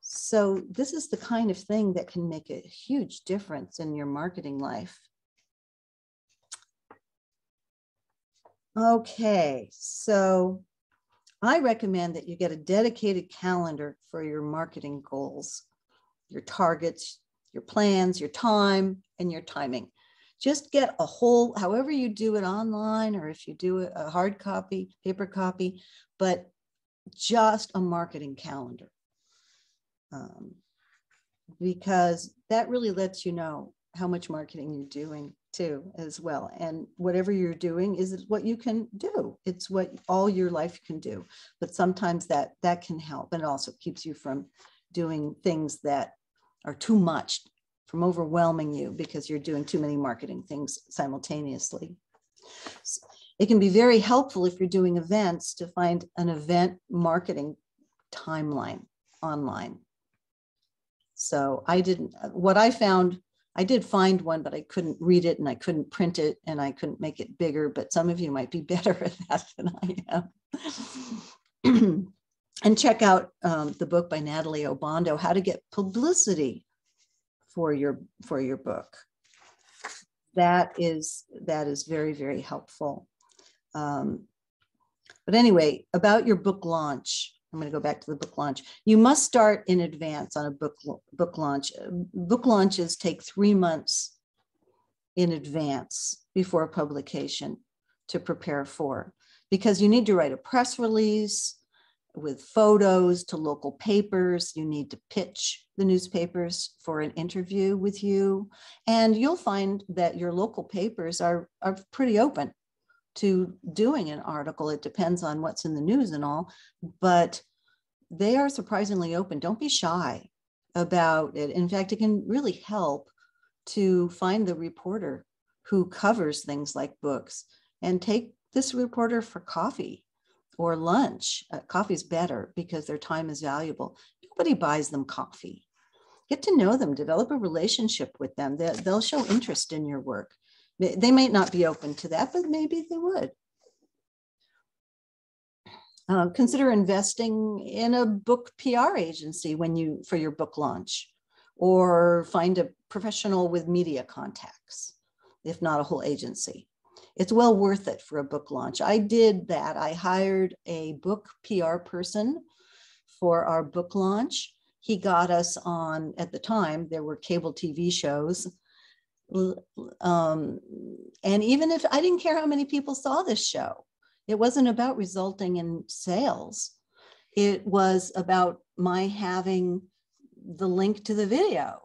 So this is the kind of thing that can make a huge difference in your marketing life. Okay, so I recommend that you get a dedicated calendar for your marketing goals, your targets, your plans, your time, and your timing. Just get a whole, however you do it online, or if you do a hard copy, paper copy, but just a marketing calendar. Um, because that really lets you know how much marketing you're doing too as well. And whatever you're doing is what you can do. It's what all your life can do. But sometimes that that can help. And it also keeps you from doing things that are too much from overwhelming you because you're doing too many marketing things simultaneously it can be very helpful if you're doing events to find an event marketing timeline online so i didn't what i found I did find one, but I couldn't read it and I couldn't print it and I couldn't make it bigger. But some of you might be better at that than I am. and check out um, the book by Natalie Obando, How to Get Publicity for Your for Your Book. That is that is very very helpful. Um, but anyway, about your book launch, I'm going to go back to the book launch. You must start in advance on a book book launch. Book launches take three months in advance before publication to prepare for, because you need to write a press release with photos to local papers. You need to pitch the newspapers for an interview with you, and you'll find that your local papers are are pretty open to doing an article. It depends on what's in the news and all, but they are surprisingly open. Don't be shy about it. In fact, it can really help to find the reporter who covers things like books and take this reporter for coffee or lunch. Uh, coffee's better because their time is valuable. Nobody buys them coffee. Get to know them, develop a relationship with them. They, they'll show interest in your work. They might not be open to that, but maybe they would. Uh, consider investing in a book PR agency when you for your book launch, or find a professional with media contacts, if not a whole agency. It's well worth it for a book launch. I did that. I hired a book PR person for our book launch. He got us on, at the time, there were cable TV shows um, and even if I didn't care how many people saw this show, it wasn't about resulting in sales. It was about my having the link to the video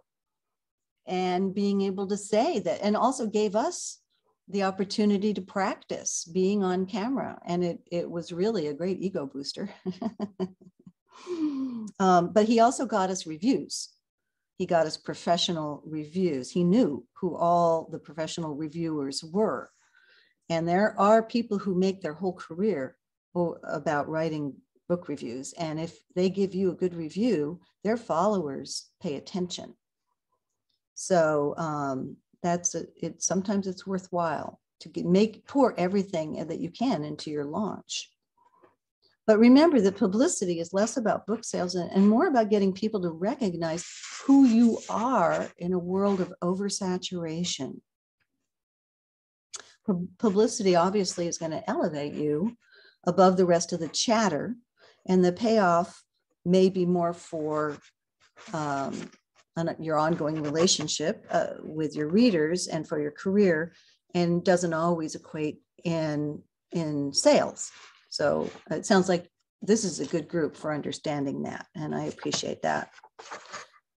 and being able to say that, and also gave us the opportunity to practice being on camera. And it, it was really a great ego booster. um, but he also got us reviews he got his professional reviews. He knew who all the professional reviewers were. And there are people who make their whole career about writing book reviews. And if they give you a good review, their followers pay attention. So um, that's a, it. Sometimes it's worthwhile to get, make pour everything that you can into your launch. But remember that publicity is less about book sales and, and more about getting people to recognize who you are in a world of oversaturation. Publicity obviously is going to elevate you above the rest of the chatter, and the payoff may be more for um, your ongoing relationship uh, with your readers and for your career, and doesn't always equate in in sales. So it sounds like this is a good group for understanding that, and I appreciate that.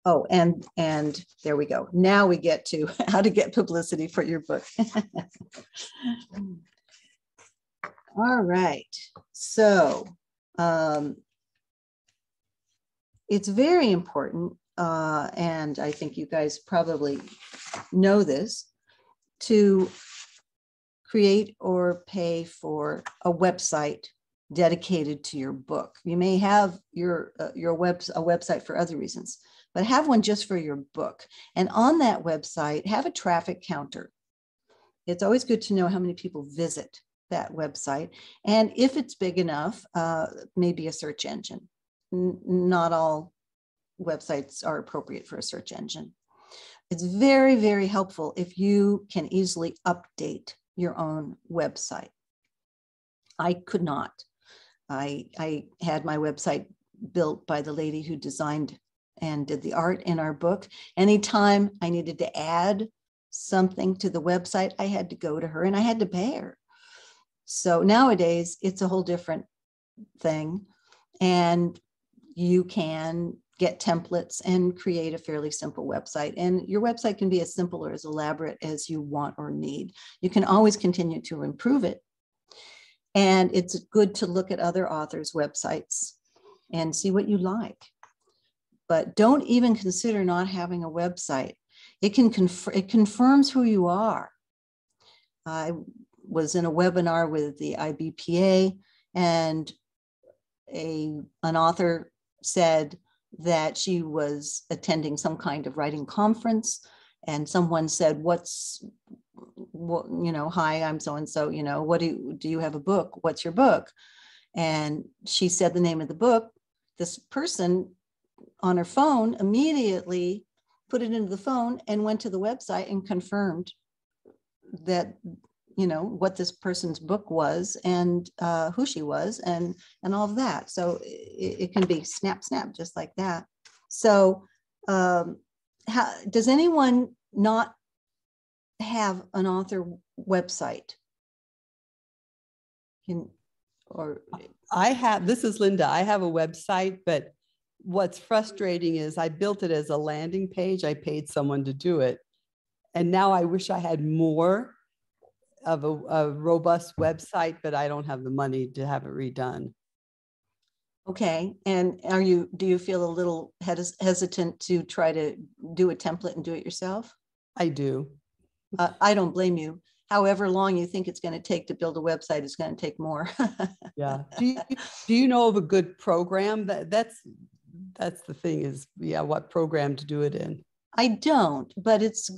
Oh, and and there we go. Now we get to how to get publicity for your book. All right. So um, it's very important, uh, and I think you guys probably know this, to create or pay for a website dedicated to your book. You may have your uh, your web a website for other reasons, but have one just for your book. And on that website, have a traffic counter. It's always good to know how many people visit that website, and if it's big enough, uh, maybe a search engine. N- not all websites are appropriate for a search engine. It's very, very helpful if you can easily update your own website. I could not. I, I had my website built by the lady who designed and did the art in our book. Anytime I needed to add something to the website, I had to go to her and I had to pay her. So nowadays, it's a whole different thing. And you can get templates and create a fairly simple website. And your website can be as simple or as elaborate as you want or need. You can always continue to improve it. And it's good to look at other authors' websites and see what you like. But don't even consider not having a website. It can conf- it confirms who you are. I was in a webinar with the IBPA and a an author said that she was attending some kind of writing conference and someone said what's what you know hi i'm so and so you know what do you do you have a book? What's your book? And she said the name of the book. This person on her phone immediately put it into the phone and went to the website and confirmed that you know what this person's book was and uh, who she was and and all of that so it, it can be snap snap just like that so um, how, does anyone not have an author website can or I have, this is Linda. I have a website, but what's frustrating is I built it as a landing page. I paid someone to do it. And now I wish I had more of a, a robust website, but I don't have the money to have it redone. okay and are you do you feel a little hes- hesitant to try to do a template and do it yourself I do. uh, i don't blame you however long you think it's going to take to build a website is going to take more Yeah. Do you, do you know of a good program that that's that's the thing is yeah what program to do it in? I don't, but it's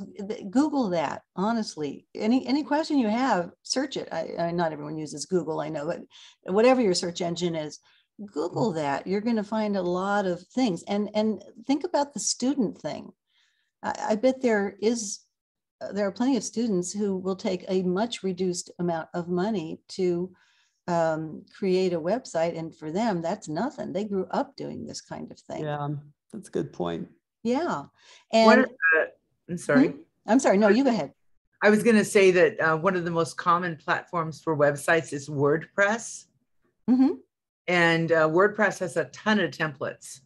Google that. Honestly, any any question you have, search it. I, I not everyone uses Google, I know, but whatever your search engine is, Google that. You're going to find a lot of things. And and think about the student thing. I, I bet there is uh, there are plenty of students who will take a much reduced amount of money to um, create a website, and for them, that's nothing. They grew up doing this kind of thing. Yeah, that's a good point. Yeah. And the- I'm sorry. I'm sorry, no, you go ahead. I was going to say that uh, one of the most common platforms for websites is WordPress. Mhm. And uh, WordPress has a ton of templates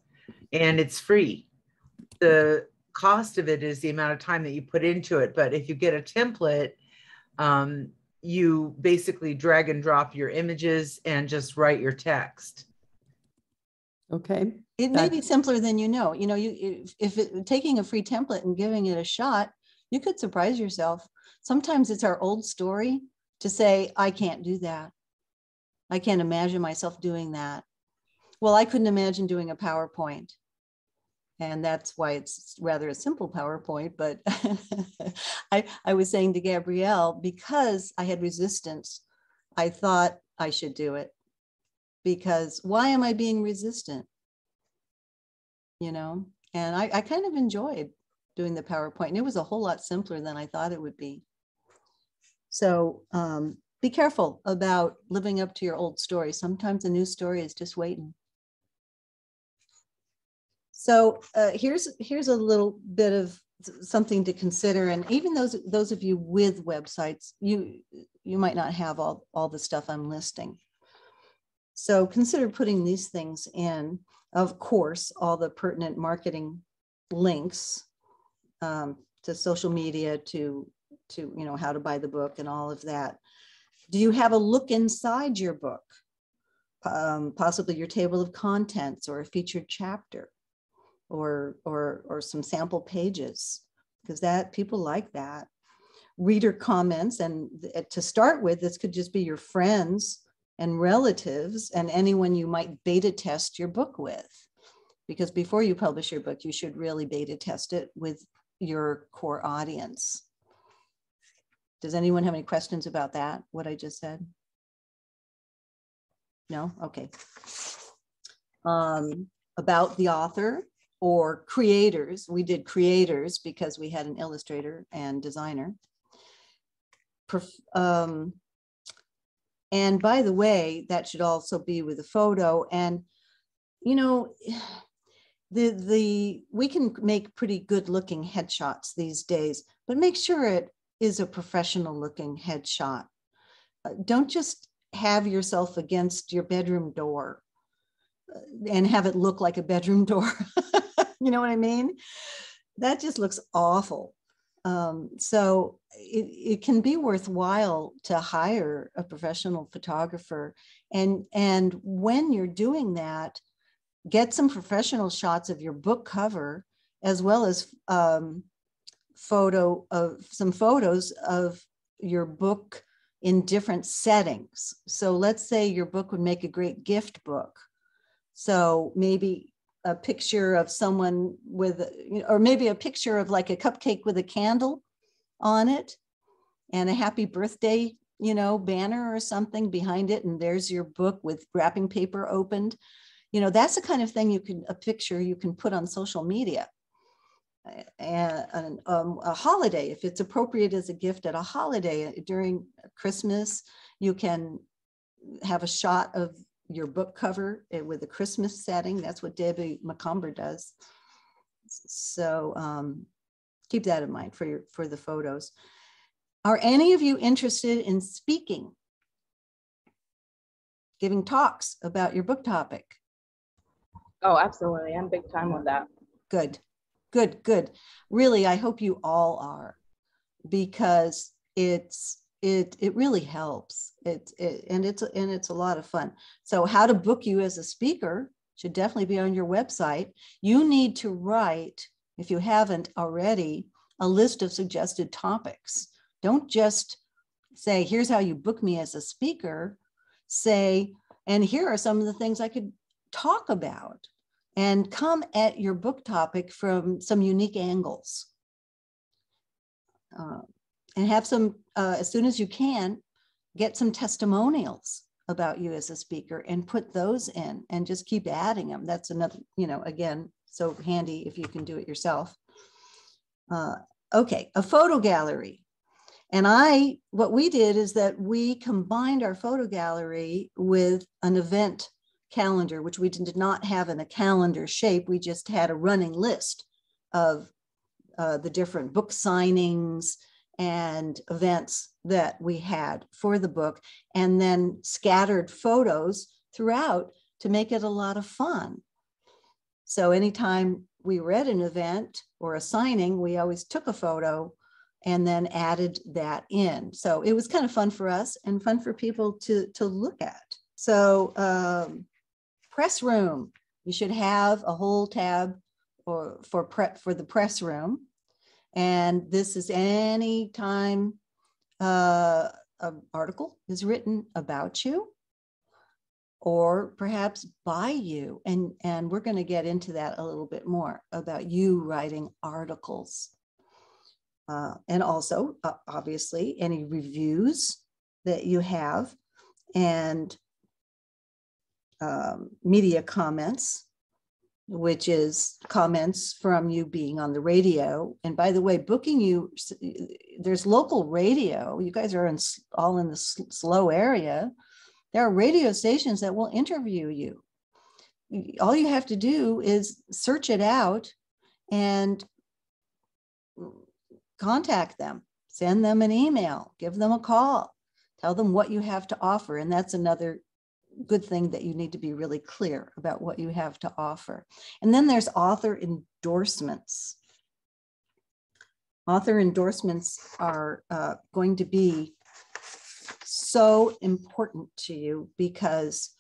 and it's free. The cost of it is the amount of time that you put into it. But if you get a template, um, you basically drag and drop your images and just write your text. Okay. It may be simpler than you know. You know, you if, if it, taking a free template and giving it a shot, you could surprise yourself. Sometimes it's our old story to say, I can't do that. I can't imagine myself doing that. Well, I couldn't imagine doing a PowerPoint. And that's why it's rather a simple PowerPoint. But I, I was saying to Gabrielle, because I had resistance, I thought I should do it. Because why am I being resistant? you know and I, I kind of enjoyed doing the powerpoint and it was a whole lot simpler than i thought it would be. So um, be careful about living up to your old story. Sometimes a new story is just waiting. So uh, here's here's a little bit of something to consider and even those those of you with websites you you might not have all all the stuff i'm listing so consider putting these things in of course, all the pertinent marketing links um, to social media, to to you know how to buy the book and all of that. Do you have a look inside your book? Um, possibly your table of contents or a featured chapter, or or or some sample pages, because that people like that. Reader comments, and to start with, this could just be your friends and relatives and anyone you might beta test your book with. Because before you publish your book, you should really beta test it with your core audience. Does anyone have any questions about that, what I just said? No? Okay. Um, about the author or creators. We did creators because we had an illustrator and designer. Um, and by the way, that should also be with a photo. And, you know, the, the, we can make pretty good looking headshots these days, but make sure it is a professional looking headshot. Uh, don't just have yourself against your bedroom door uh, and have it look like a bedroom door. you know what I mean? That just looks awful. Um, so it, it can be worthwhile to hire a professional photographer. And, and when you're doing that, get some professional shots of your book cover as well as um, photo of some photos of your book in different settings. So let's say your book would make a great gift book. So maybe a picture of someone with, or maybe a picture of like a cupcake with a candle on it and a happy birthday, you know, banner or something behind it. And there's your book with wrapping paper opened. You know, that's the kind of thing you can, a picture you can put on social media. And um, a holiday, if it's appropriate as a gift at a holiday during Christmas, you can have a shot of your book cover eh, with a Christmas setting. That's what Debbie Macomber does. So um, keep that in mind for your for the photos. Are any of you interested in speaking, giving talks about your book topic? Oh, absolutely. I'm big time on that. Good, good, good. Really, I hope you all are because it's it it really helps. It, it and it's and it's a lot of fun. So how to book you as a speaker should definitely be on your website. You need to write if you haven't already a list of suggested topics. Don't just say here's how you book me as a speaker. Say and here are some of the things i could talk about. And come at your book topic from some unique angles. Uh, and have some, uh, as soon as you can, get some testimonials about you as a speaker and put those in and just keep adding them. That's another, you know, again, so handy if you can do it yourself. Uh, okay, a photo gallery. And I, what we did is that we combined our photo gallery with an event calendar, which we did not have in a calendar shape. We just had a running list of uh, the different book signings, and events that we had for the book, and then scattered photos throughout to make it a lot of fun. So anytime we read an event or a signing, we always took a photo and then added that in. So it was kind of fun for us and fun for people to, to look at. So um, press room, you should have a whole tab or for prep for the press room. And this is any time uh, an article is written about you or perhaps by you. And, and we're going to get into that a little bit more about you writing articles. Uh, and also, uh, obviously, any reviews that you have and um, media comments which is comments from you being on the radio. And by the way, booking you, there's local radio. You guys are in, all in the SLO area. There are radio stations that will interview you. All you have to do is search it out and contact them, send them an email, give them a call, tell them what you have to offer. And that's another good thing that you need to be really clear about what you have to offer. And then there's author endorsements. Author endorsements are uh, going to be so important to you because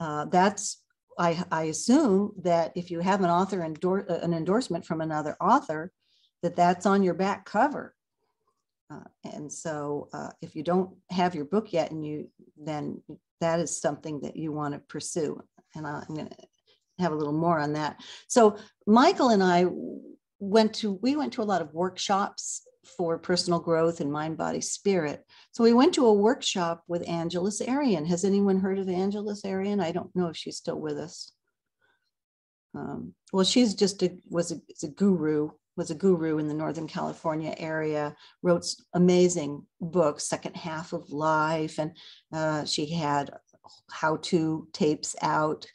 uh, that's, I, I assume that if you have an author endor- uh, an endorsement from another author, that that's on your back cover. Uh, and so uh, if you don't have your book yet and you then that is something that you want to pursue. And I'm going to have a little more on that. So Michael and I went to, we went to a lot of workshops for personal growth and mind, body, spirit. So we went to a workshop with Angeles Arrien. Has anyone heard of Angeles Arrien? I don't know if she's still with us. um, well, she's just a, was a, a guru, was a guru in the Northern California area, wrote amazing books, Second Half of Life, and uh, she had how-to tapes out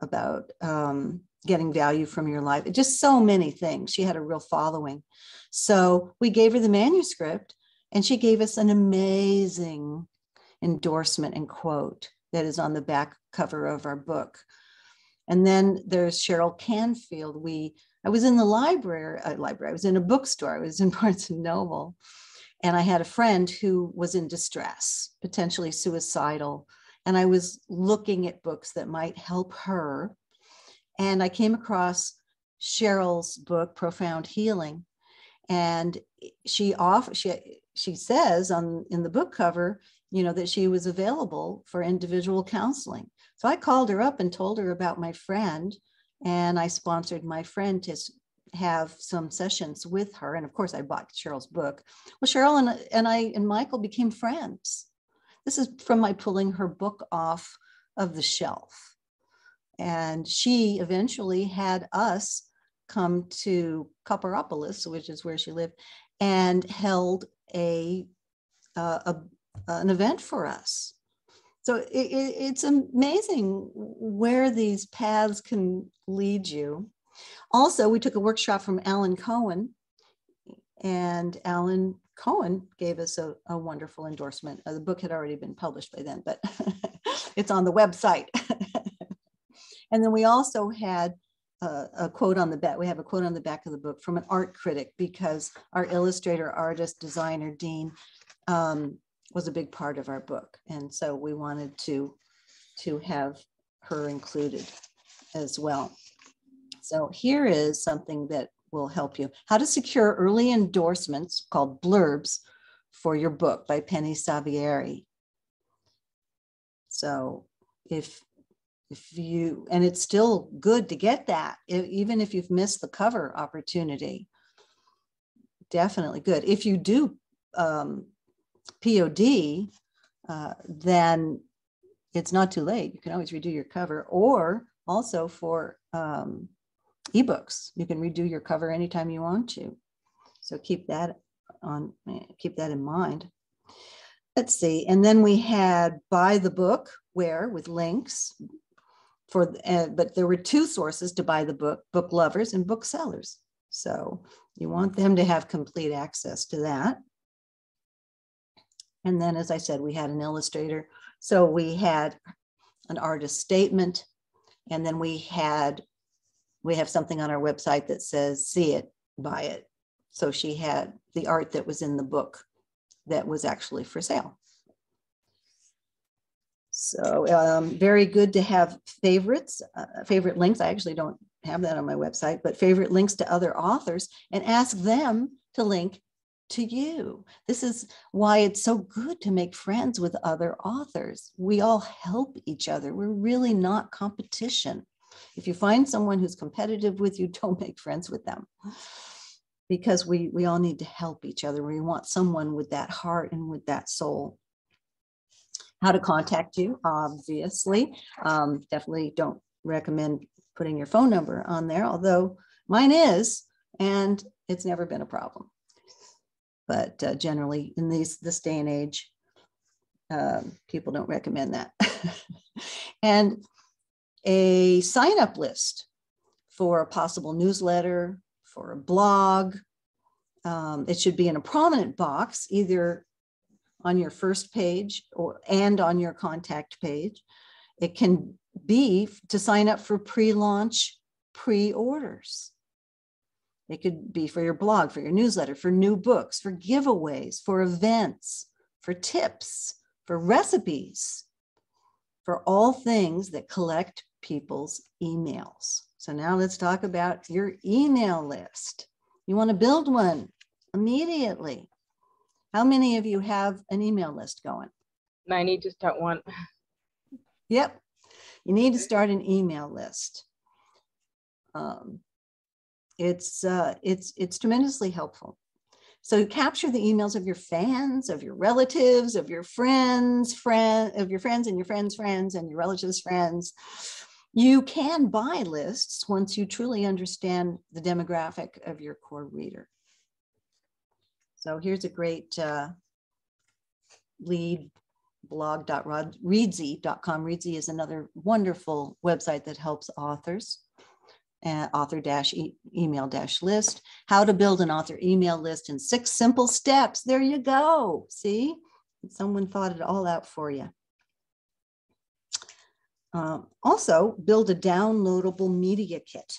about um, getting value from your life. Just so many things. She had a real following. So we gave her the manuscript, and she gave us an amazing endorsement and quote that is on the back cover of our book. And then there's Cheryl Canfield. We I was in the library, uh, library. I was in a bookstore. I was in Barnes and Noble, and I had a friend who was in distress, potentially suicidal, and I was looking at books that might help her. And I came across Cheryl's book, Profound Healing, and she off she she says on in the book cover, you know, that she was available for individual counseling. So I called her up and told her about my friend, and I sponsored my friend to have some sessions with her. And of course, I bought Cheryl's book. Well, Cheryl and, and I and Michael became friends. This is from my pulling her book off of the shelf. And she eventually had us come to Copperopolis, which is where she lived, and held a, uh, a an event for us. So it, it, it's amazing where these paths can lead you. Also, we took a workshop from Alan Cohen, and Alan Cohen gave us a, a wonderful endorsement. Uh, the book had already been published by then, but it's on the website. and then we also had a, a quote on the back. We have a quote on the back of the book from an art critic because our illustrator, artist, designer, Dean, um, was a big part of our book. And so we wanted to, to have her included as well. So here is something that will help you. How to secure early endorsements called blurbs for your book by Penny Sansevieri. So if if you and it's still good to get that even if you've missed the cover opportunity definitely good if you do um, pod uh, then it's not too late you can always redo your cover or also for um, ebooks. You can redo your cover anytime you want to. So keep that on, keep that in mind. Let's see. And then we had buy the book where with links for, uh, but there were two sources to buy the book, book lovers and booksellers. So you want them to have complete access to that. And then, as I said, we had an illustrator. So we had an artist statement, and then we had we have something on our website that says see it buy it. So she had the art that was in the book that was actually for sale. So um, very good to have favorites uh, favorite links. I actually don't have that on my website but favorite links to other authors and ask them to link to you. This is why it's so good to make friends with other authors. We all help each other. We're really not competition. If you find someone who's competitive with you, don't make friends with them because we, we all need to help each other. We want someone with that heart and with that soul. How to contact you, obviously. Um, definitely don't recommend putting your phone number on there, although mine is, and it's never been a problem. But uh, generally, in these this day and age, uh, people don't recommend that. and a sign up list for a possible newsletter, for a blog. Um, it should be in a prominent box, either on your first page or and on your contact page. It can be to sign up for pre-launch pre-orders. It could be for your blog, for your newsletter, for new books, for giveaways, for events, for tips, for recipes, for all things that collect people's emails. So now let's talk about your email list. You want to build one immediately. How many of you have an email list going? I need to start one. Yep. You need to start an email list. Um, it's uh, it's it's tremendously helpful. So capture the emails of your fans, of your relatives, of your friends, friend, of your friends and your friends' friends and your relatives' friends You can buy lists once you truly understand the demographic of your core reader. So here's a great uh, lead blog.reedsy.com. Reedsy is another wonderful website that helps authors. Uh, author dash e email dash list how to build an author email list in six simple steps. There you go. See? Someone thought it all out for you um, also build a downloadable media kit.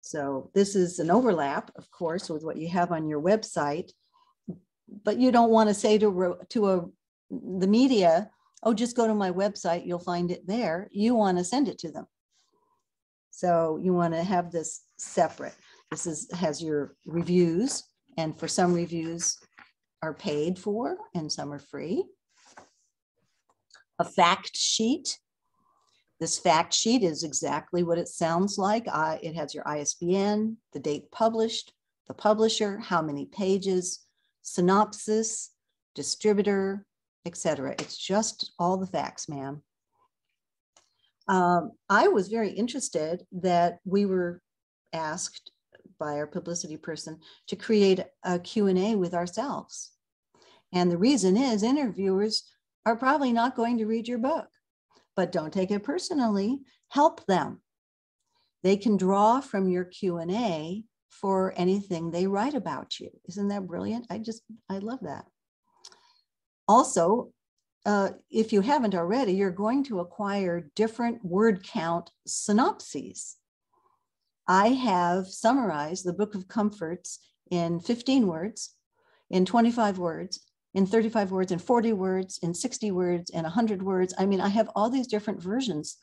So this is an overlap of course with what you have on your website but you don't want to say to, to a the media, oh, just go to my website, you'll find it there. You want to send it to them. So you want to have this separate. This is has your reviews, and for some reviews are paid for and some are free. A fact sheet. This fact sheet is exactly what it sounds like. Uh, it has your ISBN, the date published, the publisher, how many pages, synopsis, distributor, etc. It's just all the facts, ma'am. Um, I was very interested that we were asked by our publicity person to create a Q&A with ourselves. And the reason is interviewers are probably not going to read your book, but don't take it personally, help them. They can draw from your Q&A for anything they write about you. Isn't that brilliant? I just, I love that. Also, uh, if you haven't already, you're going to acquire different word count synopses. I have summarized the Book of Comforts in 15 words, in 25 words, in 35 words, in 40 words, in 60 words, in 100 words. I mean, I have all these different versions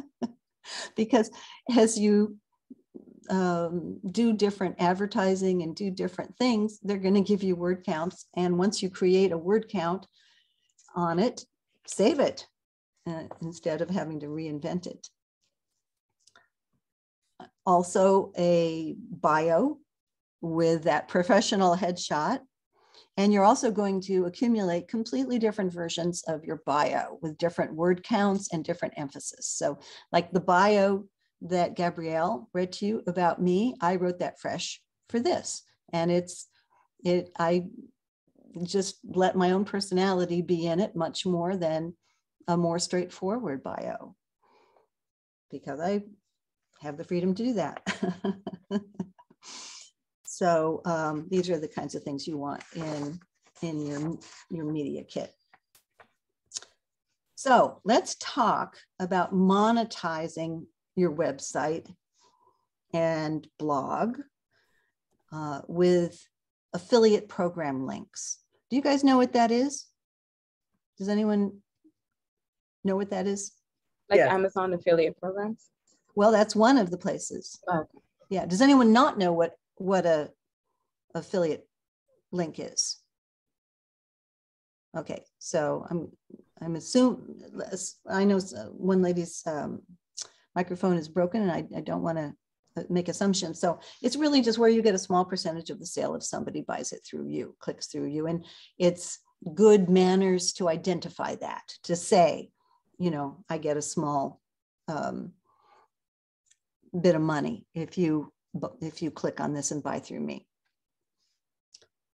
because as you um, do different advertising and do different things, they're going to give you word counts. And once you create a word count on it, save it uh, instead of having to reinvent it. Also, a bio with that professional headshot. And you're also going to accumulate completely different versions of your bio with different word counts and different emphasis. So, like the bio that Gabrielle read to you about me, I wrote that fresh for this. And it's, it, I just let my own personality be in it much more than a more straightforward bio because I have the freedom to do that. so um, these are the kinds of things you want in, in your, your media kit. So let's talk about monetizing your website and blog uh, with affiliate program links. Do you guys know what that is? Does anyone know what that is? Like yeah. Amazon affiliate programs? Well, that's one of the places. Oh. Yeah. Does anyone not know what what a affiliate link is? Okay, so I'm I'm assuming I know one lady's um, microphone is broken and I, I don't want to make assumptions. So it's really just where you get a small percentage of the sale if somebody buys it through you, clicks through you. And it's good manners to identify that, to say, you know, I get a small um, bit of money if you if you click on this and buy through me.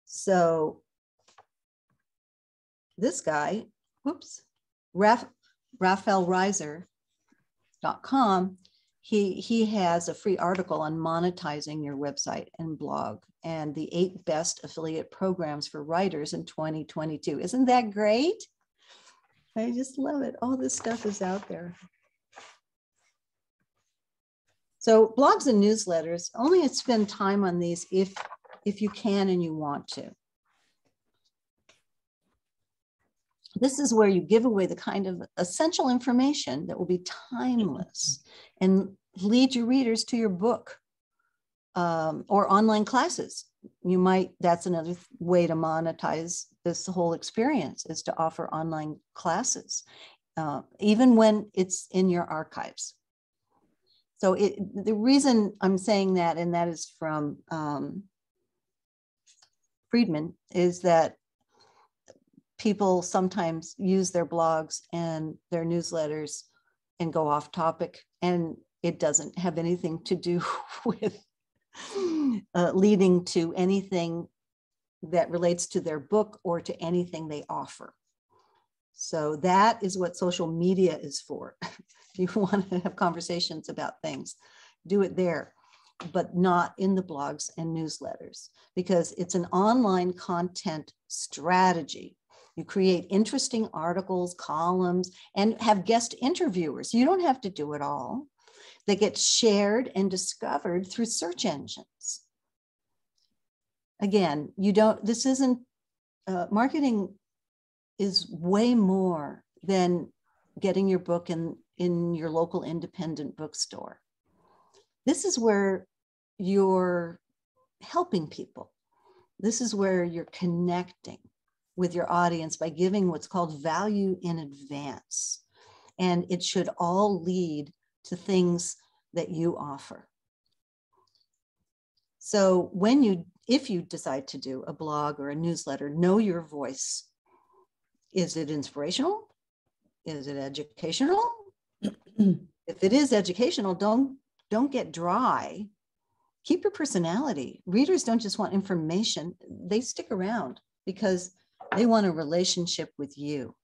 So this guy, whoops, Raph, Raphael Reiser com, he, he has a free article on monetizing your website and blog and the eight best affiliate programs for writers in 2022. Isn't that great? I just love it. All this stuff is out there. So blogs and newsletters, only spend time on these if, if you can and you want to. This is where you give away the kind of essential information that will be timeless and lead your readers to your book um, or online classes. You might, that's another way to monetize this whole experience is to offer online classes, uh, even when it's in your archives. So it, the reason I'm saying that, and that is from um, Friedman, is that people sometimes use their blogs and their newsletters and go off topic and it doesn't have anything to do with uh, leading to anything that relates to their book or to anything they offer. So that is what social media is for. if you want to have conversations about things, do it there, but not in the blogs and newsletters because it's an online content strategy. You create interesting articles, columns, and have guest interviewers. You don't have to do it all. They get shared and discovered through search engines. Again, you don't, this isn't, uh, marketing is way more than getting your book in, in your local independent bookstore. This is where you're helping people. This is where you're connecting with your audience by giving what's called value in advance. And it should all lead to things that you offer. So when you, if you decide to do a blog or a newsletter, know your voice. Is it inspirational? Is it educational? if it is educational, don't don't get dry. Keep your personality. Readers don't just want information, they stick around because they want a relationship with you.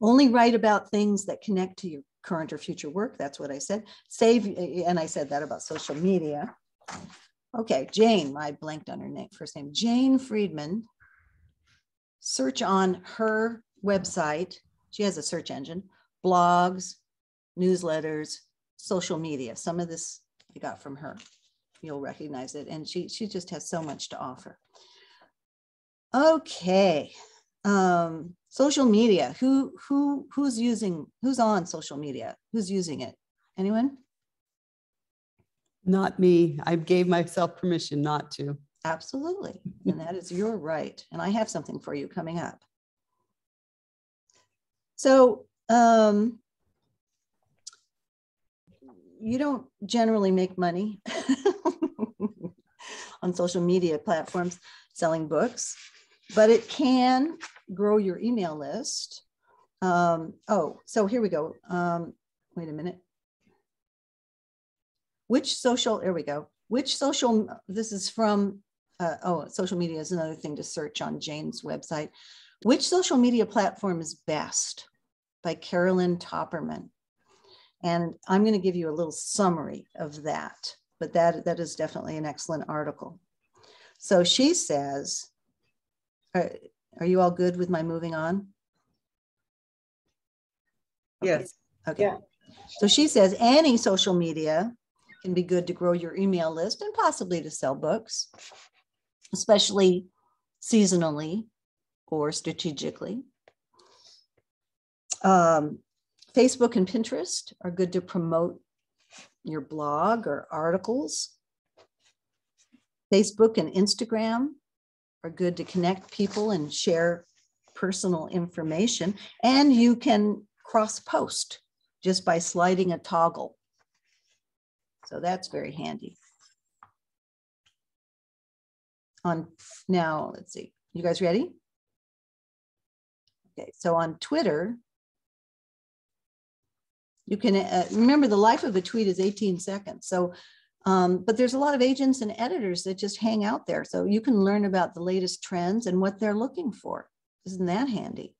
Only write about things that connect to your current or future work. That's what I said. Save, and I said that about social media. Okay, Jane, I blanked on her name, first name, Jane Friedman. Search on her website. She has a search engine, blogs, newsletters, social media. Some of this I got from her. You'll recognize it. And she, she just has so much to offer. Okay. Um, social media. Who who who's using who's on social media? Who's using it? Anyone? Not me. I gave myself permission not to. Absolutely. And that is your right. And I have something for you coming up. So um, you don't generally make money on social media platforms selling books but it can grow your email list. Um, oh, so here we go. Um, wait a minute. Which social, there we go. Which social, this is from, uh, oh, social media is another thing to search on Jane's website. Which social media platform is best? By Carolyn Topperman. And I'm going to give you a little summary of that, but that, that is definitely an excellent article. So she says, are, are you all good with my moving on? Yes. Okay. Yeah. So she says any social media can be good to grow your email list and possibly to sell books, especially seasonally or strategically. Um, Facebook and Pinterest are good to promote your blog or articles. Facebook and Instagram are good to connect people and share personal information. And you can cross post just by sliding a toggle. So that's very handy. On now, let's see, you guys ready? Okay, so on Twitter, you can uh, remember the life of a tweet is 18 seconds. So um, but there's a lot of agents and editors that just hang out there. So you can learn about the latest trends and what they're looking for. Isn't that handy?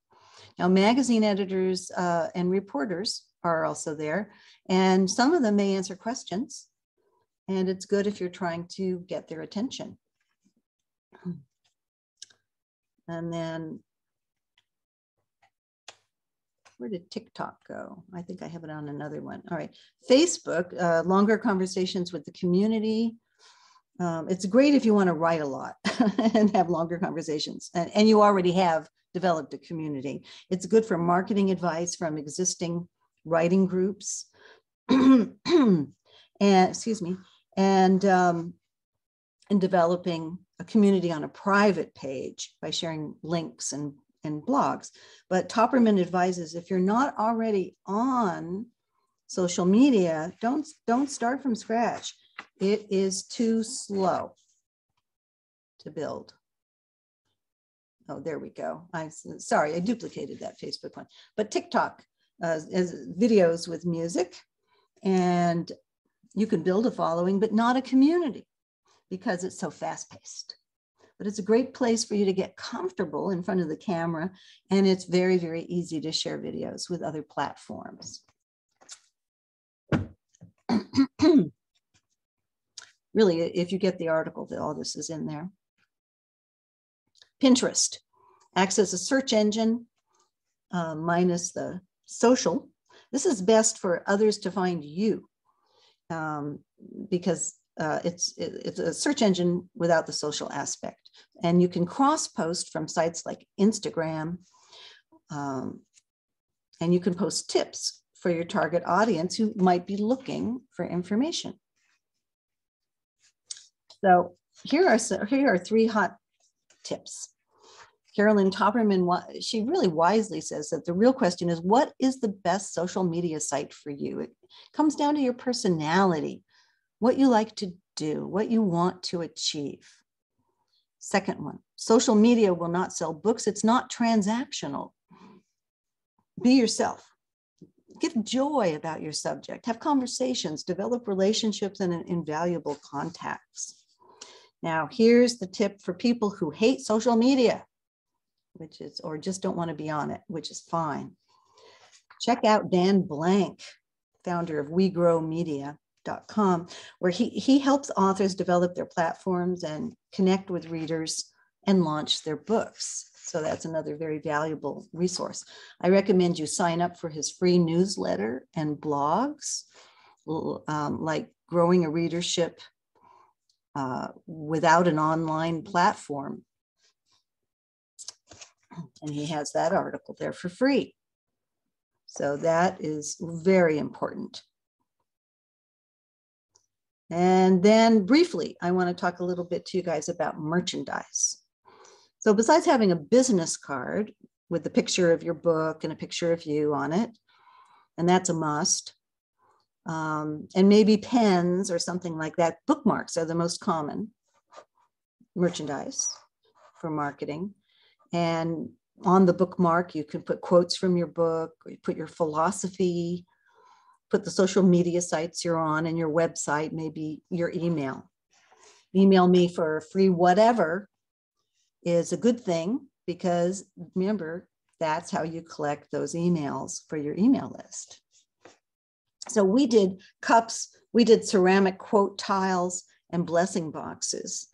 Now, magazine editors uh, and reporters are also there, and some of them may answer questions. And it's good if you're trying to get their attention. And then where did TikTok go? I think I have it on another one. All right. Facebook, uh, longer conversations with the community. Um, it's great if you want to write a lot and have longer conversations, and, and you already have developed a community. It's good for marketing advice from existing writing groups. and excuse me, and um, and developing a community on a private page by sharing links and and blogs. But Topperman advises if you're not already on social media, don't, don't start from scratch. It is too slow to build. Oh, there we go. I sorry, I duplicated that Facebook one. But TikTok, uh, as videos with music, and you can build a following, but not a community because it's so fast paced. But it's a great place for you to get comfortable in front of the camera, and it's very, very easy to share videos with other platforms. really, if you get the article, all this is in there. Pinterest acts as a search engine uh, minus the social. This is best for others to find you um, because uh, it's, it's a search engine without the social aspect. And you can cross post from sites like Instagram. Um, and you can post tips for your target audience who might be looking for information. So here are, here are three hot tips. Carolyn Topperman, she really wisely says that the real question is what is the best social media site for you? It comes down to your personality, what you like to do, what you want to achieve. Second one, social media will not sell books. It's not transactional. Be yourself. Give joy about your subject. Have conversations, develop relationships and invaluable contacts. Now, here's the tip for people who hate social media, which is, or just don't want to be on it, which is fine. Check out Dan Blank, founder of WeGrowMedia.com, where he, he helps authors develop their platforms and connect with readers and launch their books. So that's another very valuable resource. I recommend you sign up for his free newsletter and blogs, um, like Growing a Readership uh, without an online platform. And he has that article there for free. So that is very important. And then briefly, I want to talk a little bit to you guys about merchandise. So besides having a business card with the picture of your book and a picture of you on it, and that's a must, um, and maybe pens or something like that. Bookmarks are the most common merchandise for marketing. And on the bookmark, you can put quotes from your book, or you put your philosophy, put the social media sites you're on and your website, maybe your email. Email me for free whatever is a good thing because remember, that's how you collect those emails for your email list. So we did cups, we did ceramic quote tiles and blessing boxes.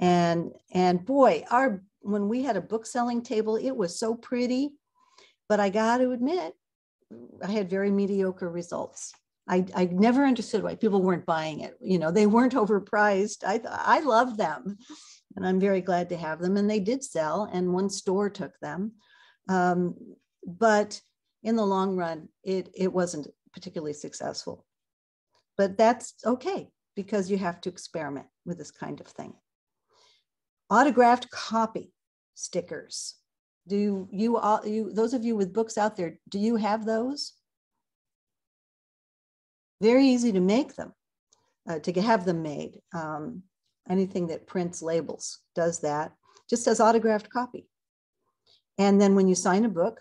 And and boy, our when we had a book selling table, it was so pretty. But I got to admit, I had very mediocre results. I, I never understood why people weren't buying it. You know, they weren't overpriced. I I love them, and I'm very glad to have them. And they did sell, and one store took them. Um, but in the long run, it it wasn't particularly successful. But that's okay because you have to experiment with this kind of thing. Autographed copy stickers. Do you all you those of you with books out there, do you have those? Very easy to make them, uh, to have them made. Um, anything that prints labels does that, just as autographed copy. And then when you sign a book,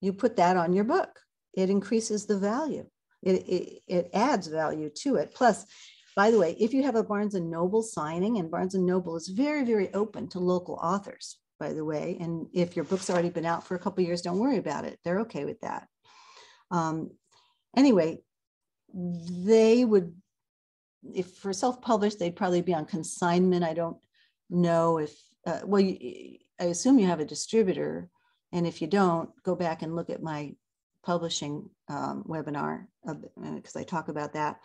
you put that on your book it increases the value. It, it, it adds value to it. Plus, by the way, if you have a Barnes and Noble signing, and Barnes and Noble is very, very open to local authors, by the way, and if your book's already been out for a couple years, don't worry about it. They're okay with that. Um, anyway, they would, if for self-published, they'd probably be on consignment. I don't know if, uh, well, you, I assume you have a distributor, and if you don't, go back and look at my publishing um, webinar because uh, I talk about that.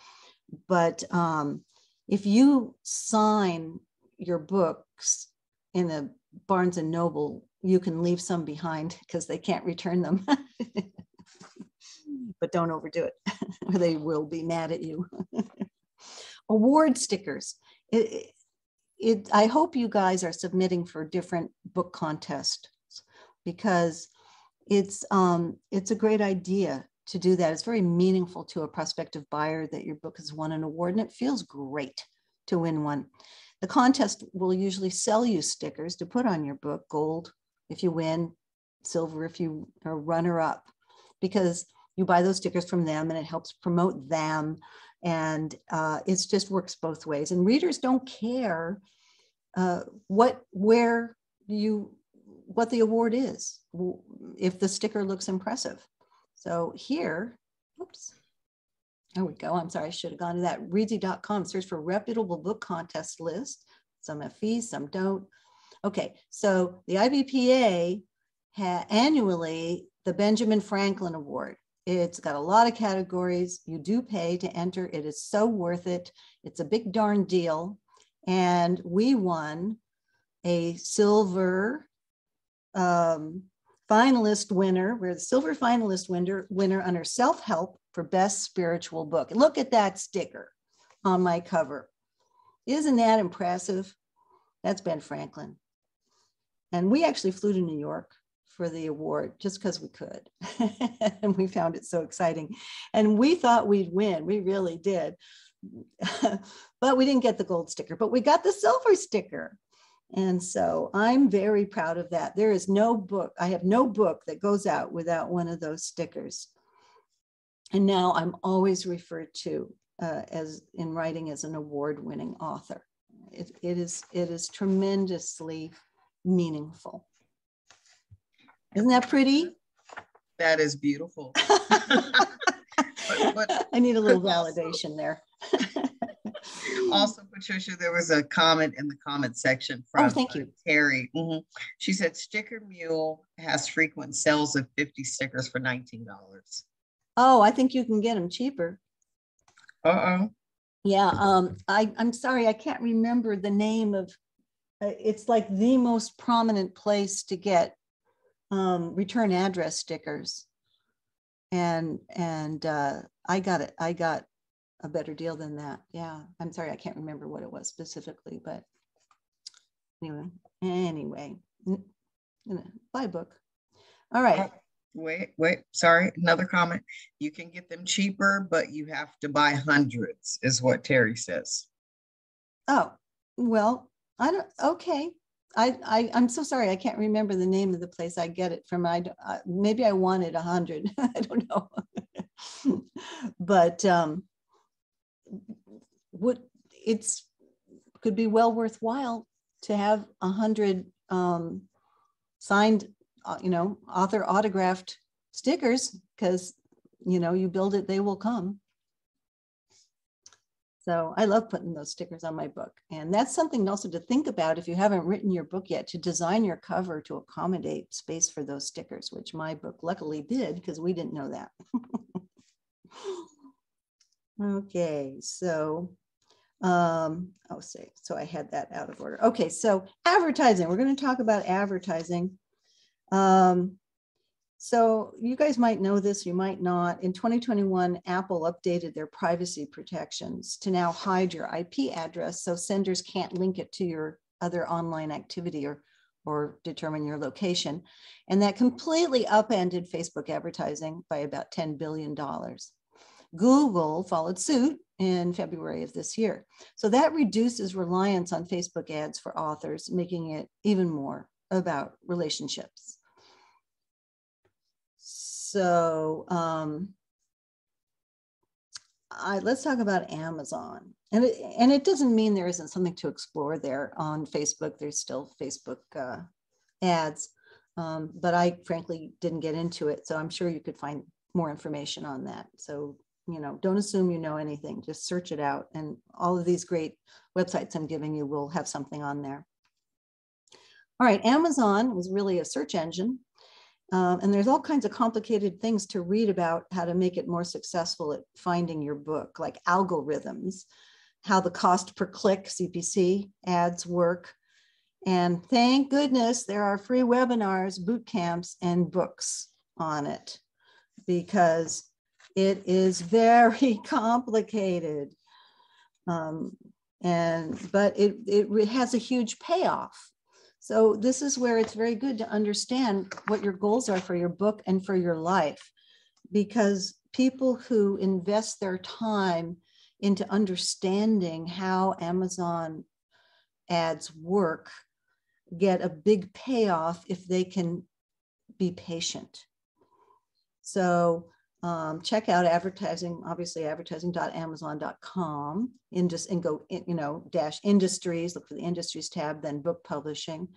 But um, if you sign your books in the Barnes and Noble, you can leave some behind because they can't return them. but don't overdo it, or they will be mad at you. Award stickers. It, it, I hope you guys are submitting for different book contests because it's um, it's a great idea to do that. It's very meaningful to a prospective buyer that your book has won an award, and it feels great to win one. The contest will usually sell you stickers to put on your book, gold if you win, silver if you are runner up, because you buy those stickers from them and it helps promote them. And uh, it just works both ways. And readers don't care uh, what, where you, what the award is, if the sticker looks impressive. So here, oops, there we go. I'm sorry, I should have gone to that. Reedsy.com, search for reputable book contest list. Some have fees, some don't. Okay, so the IBPA annually the Benjamin Franklin Award. It's got a lot of categories. You do pay to enter. It is so worth it. It's a big darn deal. And we won a silver um, finalist winner. We're the silver finalist winner, winner under self help for best spiritual book. Look at that sticker on my cover. Isn't that impressive? That's Ben Franklin. And we actually flew to New York for the award just because we could. and we found it so exciting. And we thought we'd win. We really did. but we didn't get the gold sticker, but we got the silver sticker. And so I'm very proud of that. There is no book, I have no book that goes out without one of those stickers. And now I'm always referred to uh, as in writing as an award-winning author. It, it is it is tremendously meaningful. Isn't that pretty? That is beautiful. but, but, I need a little validation there. also, Patricia, there was a comment in the comment section from oh, thank you. Uh, Terry. Mm-hmm. She said Sticker Mule has frequent sales of 50 stickers for $19. Oh, I think you can get them cheaper. Uh-oh. Yeah, um, I, I'm sorry, I can't remember the name of, uh, it's like the most prominent place to get um, return address stickers. And, and uh, I got it, I got a better deal than that. Yeah, I'm sorry, I can't remember what it was specifically, but anyway, anyway, buy book. All right wait, wait, sorry, another comment. You can get them cheaper, but you have to buy hundreds, is what Terry says. Oh, well, I don't, okay. I, I, I'm so sorry. I can't remember the name of the place I get it from. I, maybe I wanted a hundred. I don't know. but um, would it's could be well worthwhile to have a hundred um, signed uh, you know, author autographed stickers because, you know, you build it, they will come. So I love putting those stickers on my book. And that's something also to think about if you haven't written your book yet, to design your cover to accommodate space for those stickers, which my book luckily did because we didn't know that. okay, so um, oh, say, so I had that out of order. Okay, so advertising. We're going to talk about advertising. Um, so you guys might know this, you might not. In 2021, Apple updated their privacy protections to now hide your IP address so senders can't link it to your other online activity or, or determine your location. And that completely upended Facebook advertising by about $10 billion. Google followed suit in February of this year. So that reduces reliance on Facebook ads for authors, making it even more about relationships. So um, I, let's talk about Amazon. And it, and it doesn't mean there isn't something to explore there on Facebook. There's still Facebook uh, ads, um, but I frankly didn't get into it. So I'm sure you could find more information on that. So, you know, don't assume you know anything, just search it out. And all of these great websites I'm giving you will have something on there. All right, Amazon was really a search engine um, and there's all kinds of complicated things to read about how to make it more successful at finding your book, like algorithms, how the cost per click CPC ads work. And thank goodness there are free webinars, boot camps, and books on it because it is very complicated. Um, and but it, it has a huge payoff so this is where it's very good to understand what your goals are for your book and for your life, because people who invest their time into understanding how Amazon ads work get a big payoff if they can be patient. So um, check out advertising, obviously advertising.amazon.com and just and go, you know, dash industries, look for the industries tab, then book publishing.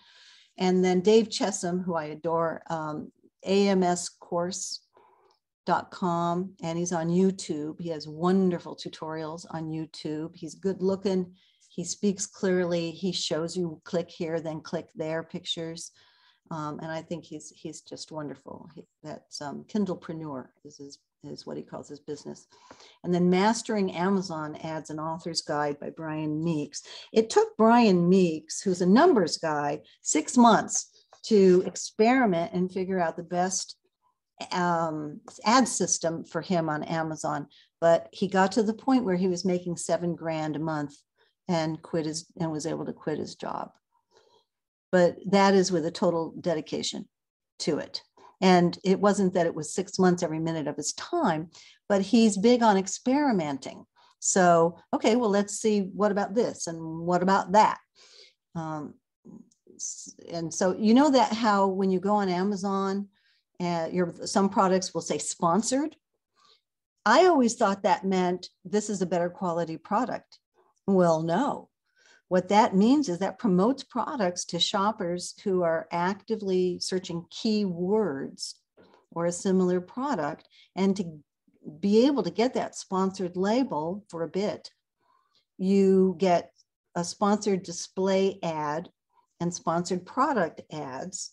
And then Dave Chesson, who I adore, um, amscourse.com, and he's on YouTube. He has wonderful tutorials on YouTube. He's good looking. He speaks clearly. He shows you click here, then click there pictures. Um, and I think he's he's just wonderful. He, that's um, Kindlepreneur is his is what he calls his business. And then Mastering Amazon Ads an Author's Guide by Brian Meeks. It took Brian Meeks, who's a numbers guy, six months to experiment and figure out the best um, ad system for him on Amazon. But he got to the point where he was making seven grand a month and quit his and was able to quit his job but that is with a total dedication to it. And it wasn't that it was six months every minute of his time, but he's big on experimenting. So, okay, well, let's see what about this and what about that. Um, and so, you know that how when you go on Amazon, uh, your some products will say sponsored. I always thought that meant this is a better quality product. Well, no, what that means is that promotes products to shoppers who are actively searching keywords or a similar product and to be able to get that sponsored label for a bit. You get a sponsored display ad and sponsored product ads.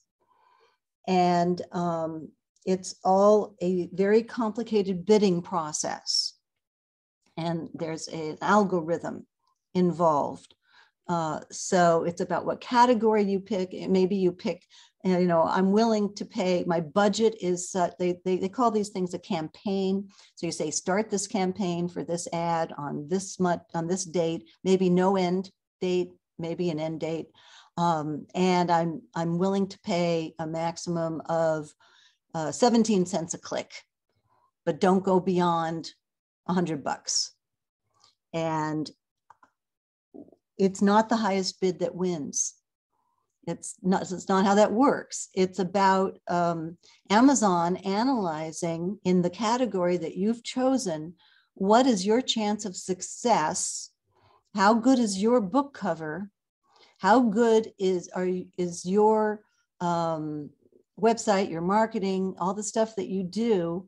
And um, it's all a very complicated bidding process. And there's an algorithm involved uh, so it's about what category you pick. Maybe you pick, you know, I'm willing to pay, my budget is, uh, they, they, they call these things a campaign. So you say, start this campaign for this ad on this month, on this date, maybe no end date, maybe an end date. Um, and I'm, I'm willing to pay a maximum of uh, 17 cents a click, but don't go beyond 100 bucks. And it's not the highest bid that wins. It's not, it's not how that works. It's about um, Amazon analyzing in the category that you've chosen what is your chance of success? How good is your book cover? How good is, are, is your um, website, your marketing, all the stuff that you do,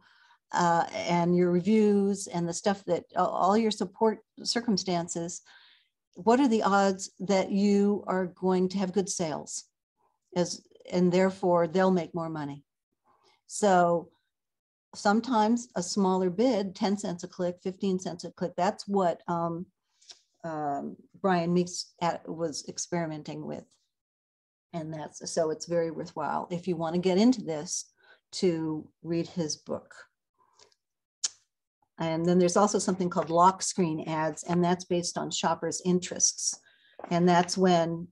uh, and your reviews and the stuff that all your support circumstances what are the odds that you are going to have good sales as and therefore they'll make more money? So sometimes a smaller bid 10 cents a click 15 cents a click that's what um, um, brian meeks at, was experimenting with. And that's so it's very worthwhile if you want to get into this to read his book and then there's also something called lock screen ads, and that's based on shoppers' interests. And that's when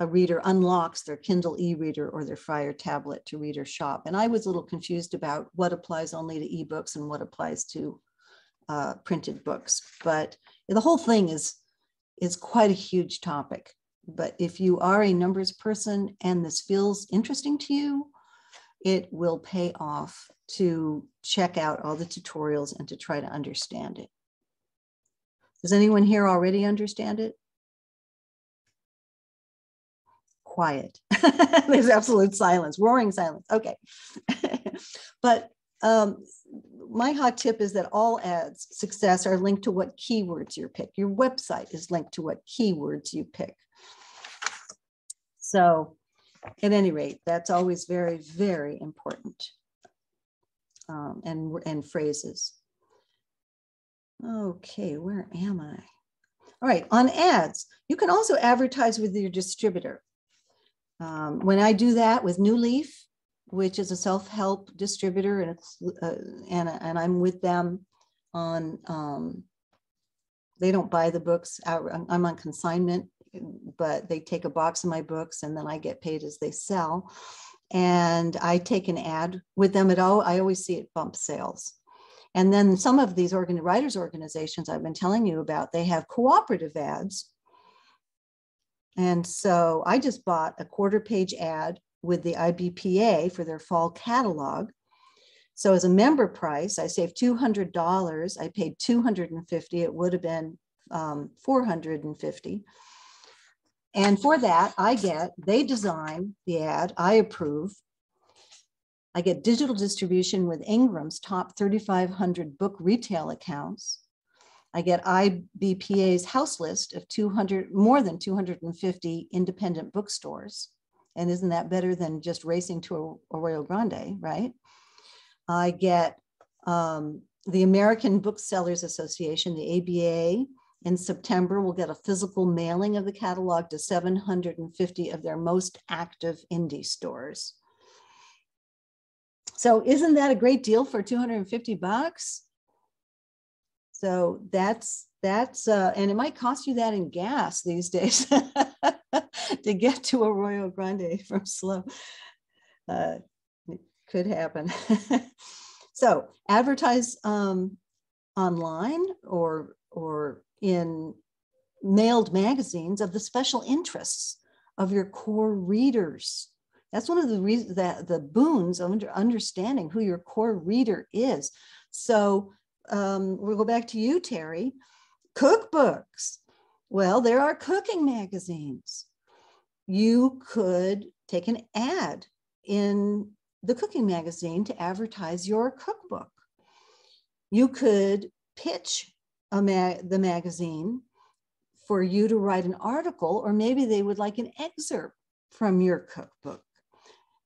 a reader unlocks their Kindle e-reader or their Fire tablet to read or shop. And I was a little confused about what applies only to ebooks and what applies to uh, printed books. But the whole thing is, is quite a huge topic. But if you are a numbers person and this feels interesting to you, it will pay off to check out all the tutorials and to try to understand it. Does anyone here already understand it? Quiet. There's absolute silence, roaring silence. Okay. but um, my hot tip is that all ads success are linked to what keywords you pick. Your website is linked to what keywords you pick. So at any rate, that's always very, very important. Um, and, and phrases. Okay, where am I? All right, on ads, you can also advertise with your distributor. Um, when I do that with New Leaf, which is a self-help distributor, and, uh, and, and I'm with them on, um, they don't buy the books out, I'm on consignment but they take a box of my books and then I get paid as they sell. And I take an ad with them at all. I always see it bump sales. And then some of these organ- writers organizations I've been telling you about, they have cooperative ads. And so I just bought a quarter page ad with the IBPA for their fall catalog. So as a member price, I saved $200. I paid 250. It would have been um, 450. And for that, I get, they design the ad, I approve. I get digital distribution with Ingram's top 3,500 book retail accounts. I get IBPA's house list of 200, more than 250 independent bookstores. And isn't that better than just racing to a, Arroyo Grande, right? I get um, the American Booksellers Association, the ABA, in September, we'll get a physical mailing of the catalog to 750 of their most active indie stores. So isn't that a great deal for 250 bucks? So that's that's uh, and it might cost you that in gas these days to get to Arroyo Grande from SLO. Uh, it could happen. so advertise um, online or or in mailed magazines of the special interests of your core readers. That's one of the reasons that the boons of understanding who your core reader is. So um, we'll go back to you, Terry. Cookbooks. Well, there are cooking magazines. You could take an ad in the cooking magazine to advertise your cookbook. You could pitch the magazine for you to write an article, or maybe they would like an excerpt from your cookbook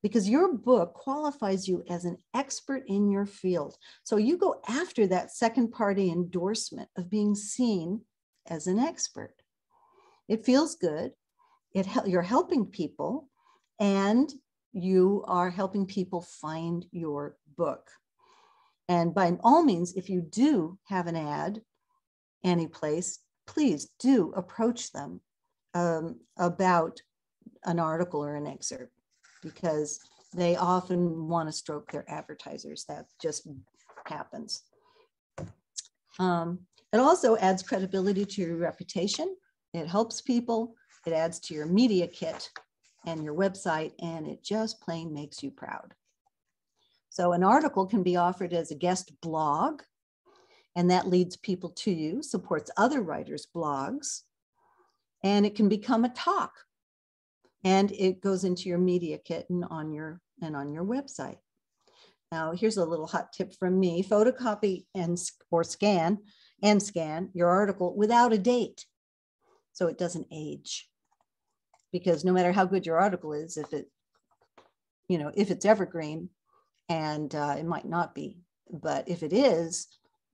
because your book qualifies you as an expert in your field. So you go after that second party endorsement of being seen as an expert. It feels good. It you're helping people and you are helping people find your book. And by all means, if you do have an ad any place, please do approach them um, about an article or an excerpt because they often want to stroke their advertisers. That just happens. Um, it also adds credibility to your reputation. It helps people. It adds to your media kit and your website, and it just plain makes you proud. So an article can be offered as a guest blog and that leads people to you, supports other writers' blogs, and it can become a talk. And it goes into your media kit and on your and on your website. Now, here's a little hot tip from me: photocopy and or scan and scan your article without a date, so it doesn't age. Because no matter how good your article is, if it, you know, if it's evergreen, and uh, it might not be, but if it is,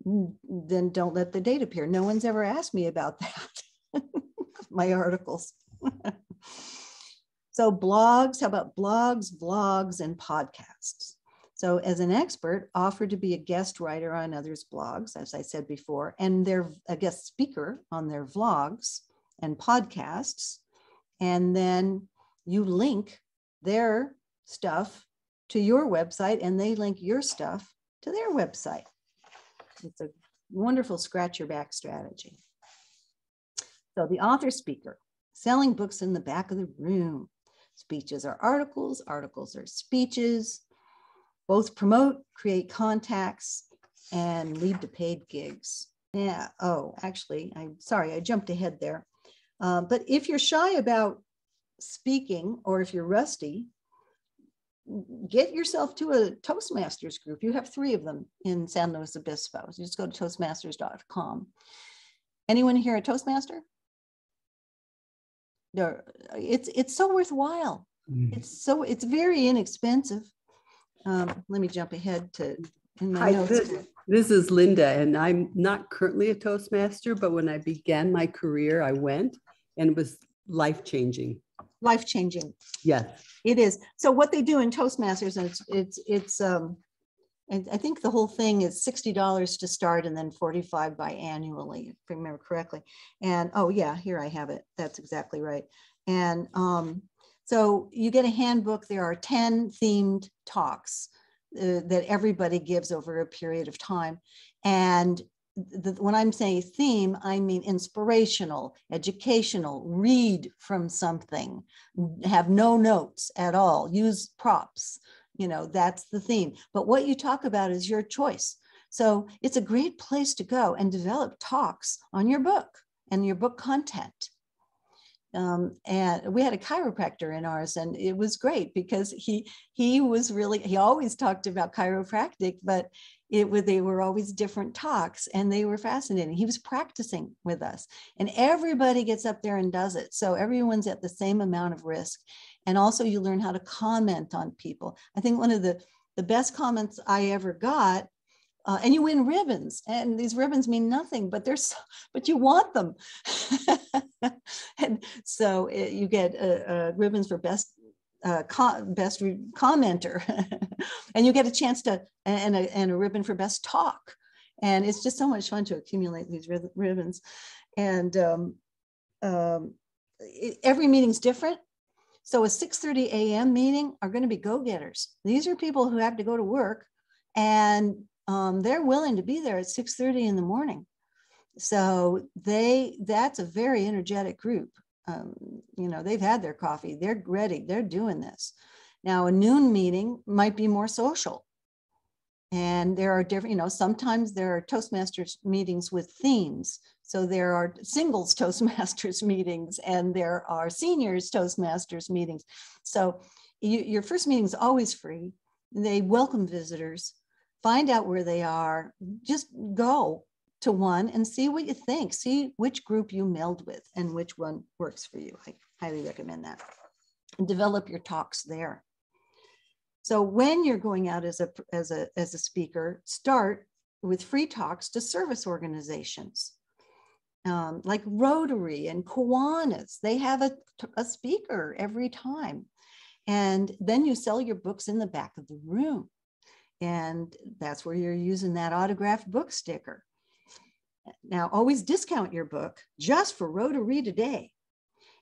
then don't let the date appear. No one's ever asked me about that, my articles. so blogs, how about blogs, vlogs, and podcasts? So as an expert, offer to be a guest writer on others' blogs, as I said before, and they're a guest speaker on their vlogs and podcasts. And then you link their stuff to your website and they link your stuff to their website. It's a wonderful scratch your back strategy. So the author speaker, selling books in the back of the room. Speeches are articles, articles are speeches. Both promote, create contacts, and lead to paid gigs. Yeah, oh, actually, I'm sorry, I jumped ahead there. Uh, but if you're shy about speaking or if you're rusty, get yourself to a Toastmasters group. You have three of them in San Luis Obispo. So just go to toastmasters.com. Anyone here a Toastmaster? No, it's it's so worthwhile. Mm. It's so it's very inexpensive. Um, let me jump ahead to in my Hi, notes. This, this is Linda, and I'm not currently a Toastmaster, but when I began my career, I went, and it was life changing life changing. Yes, it is. So what they do in Toastmasters, and it's it's it's um, and I think the whole thing is sixty dollars to start, and then forty five biannually, if I remember correctly. And oh yeah, here I have it. That's exactly right. And um, so you get a handbook. There are ten themed talks. Uh, that everybody gives over a period of time. And the, when I'm saying theme, I mean inspirational, educational, read from something, have no notes at all, use props, you know, that's the theme. But what you talk about is your choice. So it's a great place to go and develop talks on your book and your book content. Um, and we had a chiropractor in ours and it was great because he he was really he always talked about chiropractic but it was they were always different talks and they were fascinating. He was practicing with us and everybody gets up there and does it. So everyone's at the same amount of risk and also you learn how to comment on people. I think one of the the best comments i ever got uh, and you win ribbons and these ribbons mean nothing but there's so, but you want them. And so it, you get uh, uh, ribbons for best uh, best commenter. And you get a chance to and a, and a ribbon for best talk. And it's just so much fun to accumulate these ribbons. And um, um, it, every meeting's different. So a 6.30 a.m meeting are going to be go-getters. These are people who have to go to work and um, they're willing to be there at 6.30 in the morning. So they that's a very energetic group um, you know they've had their coffee they're ready they're doing this. Now a noon meeting might be more social. And there are different you know sometimes there are toastmasters meetings with themes. So there are singles toastmasters meetings and there are seniors toastmasters meetings. So you, your first meeting is always free. They welcome visitors find out where they are, just go to one and see what you think. See which group you meld with and which one works for you. I highly recommend that. And develop your talks there. So when you're going out as a as a as a speaker, start with free talks to service organizations. Um, like Rotary and Kiwanis, they have a, a speaker every time. And then you sell your books in the back of the room. And that's where you're using that autographed book sticker. Now, always discount your book just for Rotary Today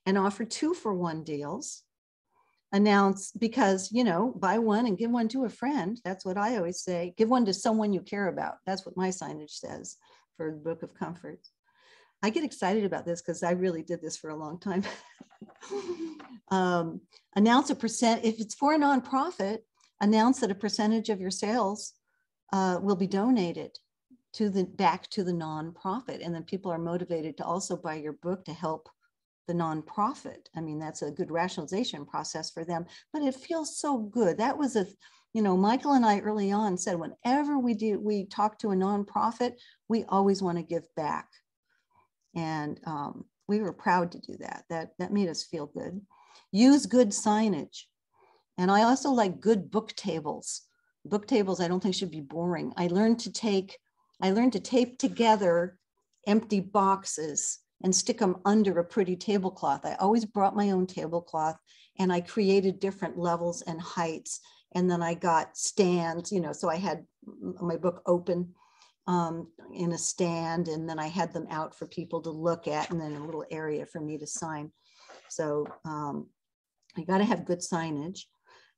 and offer two for one deals. Announce because, you know, buy one and give one to a friend. That's what I always say. Give one to someone you care about. That's what my signage says for the Book of Comfort. I get excited about this because I really did this for a long time. um, announce a percent, if it's for a nonprofit, announce that a percentage of your sales uh, will be donated to the back to the nonprofit and then people are motivated to also buy your book to help the nonprofit. I mean that's a good rationalization process for them but it feels so good. That was a you know michael and i early on said whenever we do we talk to a nonprofit we always want to give back. And um, we were proud to do that. That that made us feel good. Use good signage. And I also like good book tables. Book tables I don't think should be boring. I learned to take, I learned to tape together empty boxes and stick them under a pretty tablecloth. I always brought my own tablecloth and I created different levels and heights. And then I got stands, you know, so I had my book open um, in a stand and then I had them out for people to look at and then a little area for me to sign. So um, you got to have good signage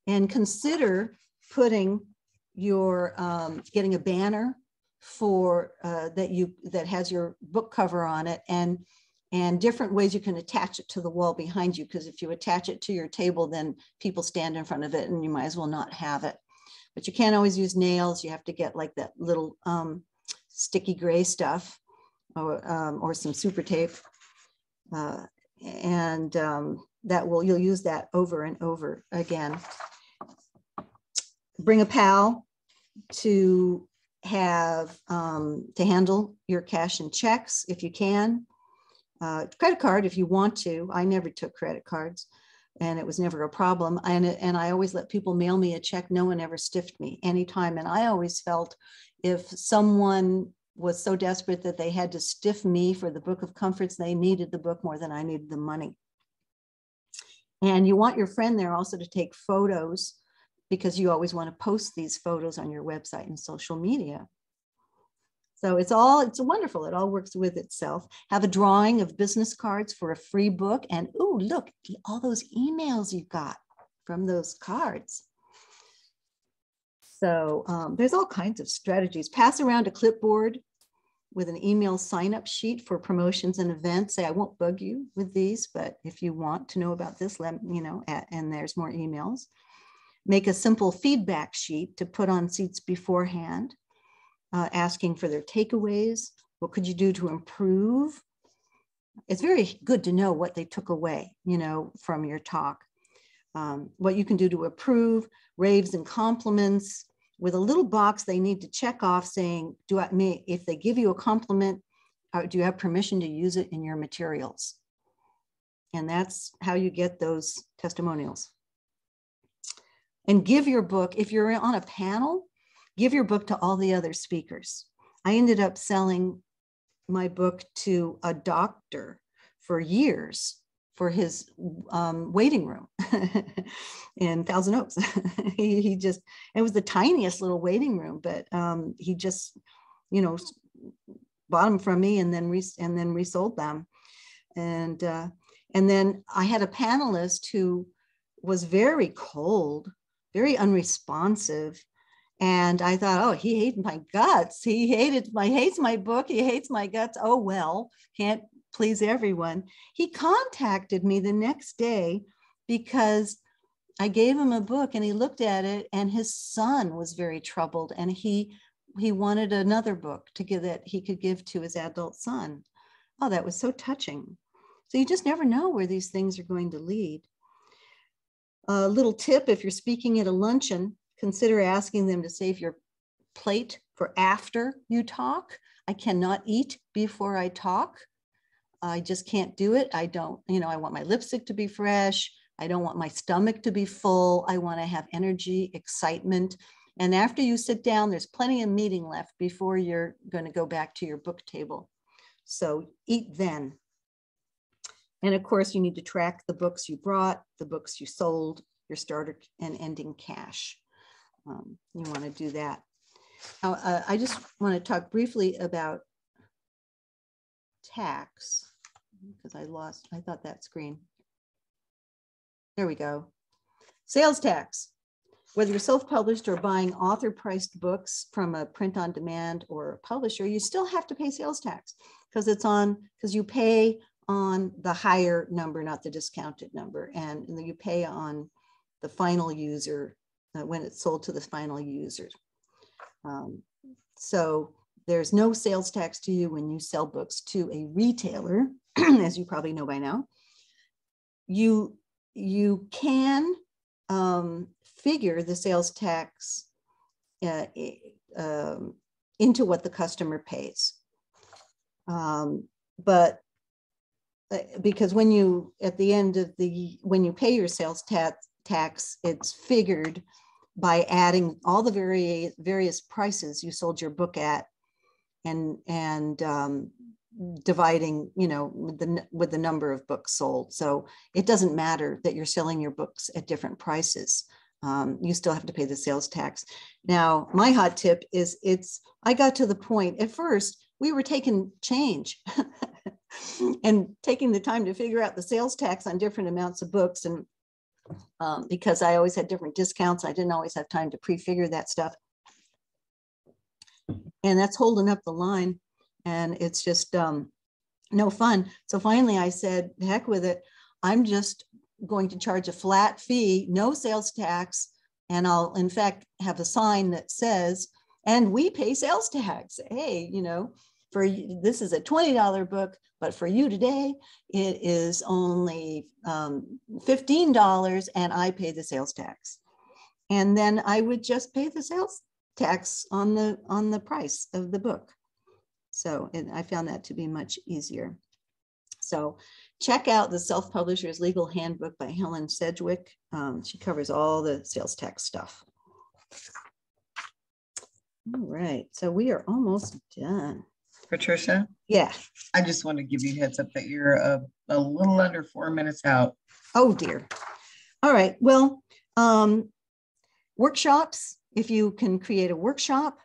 and consider putting your um, getting a banner for uh, that you that has your book cover on it and and different ways you can attach it to the wall behind you because if you attach it to your table then people stand in front of it and you might as well not have it. But you can't always use nails you have to get like that little um, sticky gray stuff or, um, or some super tape uh, and um, that will you'll use that over and over again. Bring a pal to have um, to handle your cash and checks if you can. Uh, credit card if you want to. I never took credit cards and it was never a problem. And, and I always let people mail me a check. No one ever stiffed me anytime. And I always felt if someone was so desperate that they had to stiff me for the Book of Comforts, they needed the book more than I needed the money. And you want your friend there also to take photos because you always want to post these photos on your website and social media. So it's all, it's wonderful. It all works with itself. Have a drawing of business cards for a free book. And oh, look, all those emails you got from those cards. So um, there's all kinds of strategies. Pass around a clipboard with an email sign up sheet for promotions and events. Say, I won't bug you with these, but if you want to know about this, let you know, and there's more emails make a simple feedback sheet to put on seats beforehand, uh, asking for their takeaways. What could you do to improve? It's very good to know what they took away, you know, from your talk. Um, what you can do to approve, raves and compliments, with a little box they need to check off saying, do I may if they give you a compliment, uh, do you have permission to use it in your materials? And that's how you get those testimonials. And give your book, if you're on a panel, give your book to all the other speakers. I ended up selling my book to a doctor for years for his um, waiting room in Thousand Oaks. he, he, just, it was the tiniest little waiting room, but um, he just, you know, bought them from me and then re- and then resold them. And uh, and then I had a panelist who was very cold, very unresponsive. And I thought, oh, he hates my guts. He hated my hates my book. He hates my guts. Oh well, can't please everyone. He contacted me the next day because I gave him a book and he looked at it and his son was very troubled and he he wanted another book to give that he could give to his adult son. Oh, that was so touching. So you just never know where these things are going to lead. A little tip if you're speaking at a luncheon, consider asking them to save your plate for after you talk. I cannot eat before I talk. I just can't do it. I don't, you know, I want my lipstick to be fresh. I don't want my stomach to be full. I want to have energy, excitement. And after you sit down, there's plenty of meeting left before you're going to go back to your book table. So eat then. And of course, you need to track the books you brought, the books you sold, your starter and ending cash. Um, you want to do that. Now, uh, I just want to talk briefly about tax because I lost, I thought that screen. There we go. Sales tax. Whether you're self-published or buying author-priced books from a print-on-demand or a publisher, you still have to pay sales tax because it's on, because you pay on the higher number, not the discounted number. And, and you pay on the final user uh, when it's sold to the final user. Um, so there's no sales tax to you when you sell books to a retailer, as you probably know by now. You, you can um, figure the sales tax uh, um, into what the customer pays. Um, but because when you, at the end of the, when you pay your sales tax, tax it's figured by adding all the vari- various prices you sold your book at and and um, dividing you know with the with the number of books sold. So it doesn't matter that you're selling your books at different prices. Um, you still have to pay the sales tax. Now my hot tip is it's i got to the point at first we were taking change and taking the time to figure out the sales tax on different amounts of books and um, because i always had different discounts i didn't always have time to prefigure that stuff. And that's holding up the line and it's just um, no fun. So finally i said heck with it. I'm just going to charge a flat fee no sales tax and i'll in fact have a sign that says and we pay sales tax hey you know for this is a $20 book but for you today it is only um, $15 and i pay the sales tax and then i would just pay the sales tax on the on the price of the book. So I found that to be much easier. So check out the Self-Publisher's Legal Handbook by Helen Sedwick. Um, she covers all the sales tax stuff. All right, so we are almost done. Patricia? Yeah. I just want to give you heads up that you're a, a little under four minutes out. Oh dear. All right, well, um, workshops, if you can create a workshop,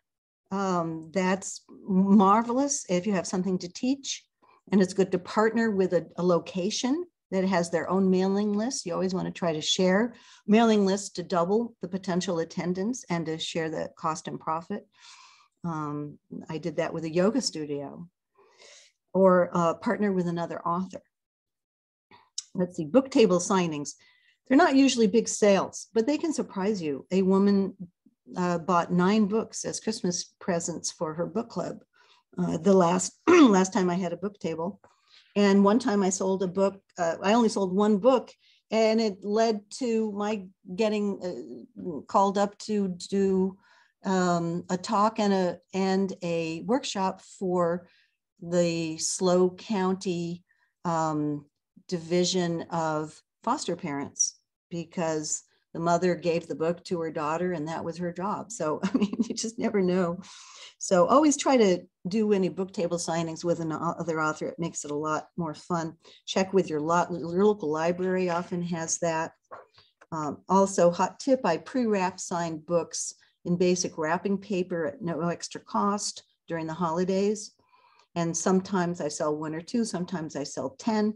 um, that's marvelous. If you have something to teach, and it's good to partner with a, a, location that has their own mailing list. You always want to try to share mailing lists to double the potential attendance and to share the cost and profit. Um, I did that with a yoga studio or uh, partner with another author. Let's see, book table signings. they're not usually big sales, but they can surprise you. A woman uh, bought nine books as Christmas presents for her book club. Uh, the last last time I had a book table, and one time I sold a book. Uh, I only sold one book, and it led to my getting uh, called up to do um, a talk and a and a workshop for the SLO County um, division of foster parents because the mother gave the book to her daughter and that was her job. So, I mean, you just never know. So, always try to do any book table signings with another author. It makes it a lot more fun. Check with your, lot, your local library, often has that. Um, also, hot tip I pre wrap signed books in basic wrapping paper at no extra cost during the holidays. And sometimes I sell one or two, sometimes I sell 10.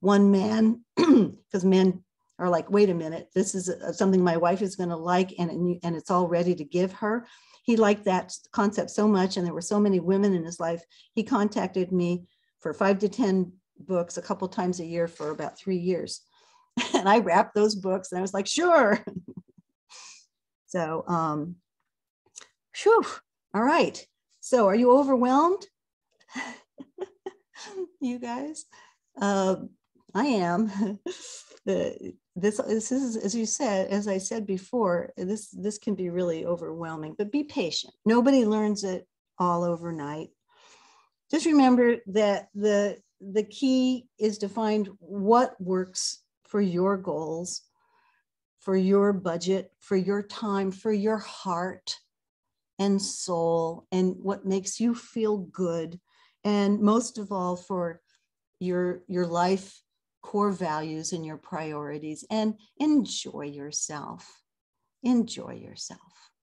One man, because men are like, wait a minute, this is something my wife is going to like, and, and it's all ready to give her. He liked that concept so much, and there were so many women in his life. He contacted me for five to 10 books a couple times a year for about three years. And I wrapped those books, and I was like, sure. so, um, whew, all right. So, are you overwhelmed? you guys? Uh, I am. this, this is, as you said, as I said before, this, this can be really overwhelming, but be patient. Nobody learns it all overnight. Just remember that the, the key is to find what works for your goals, for your budget, for your time, for your heart and soul, and what makes you feel good. And most of all, for your, your life core values and your priorities and enjoy yourself. Enjoy yourself.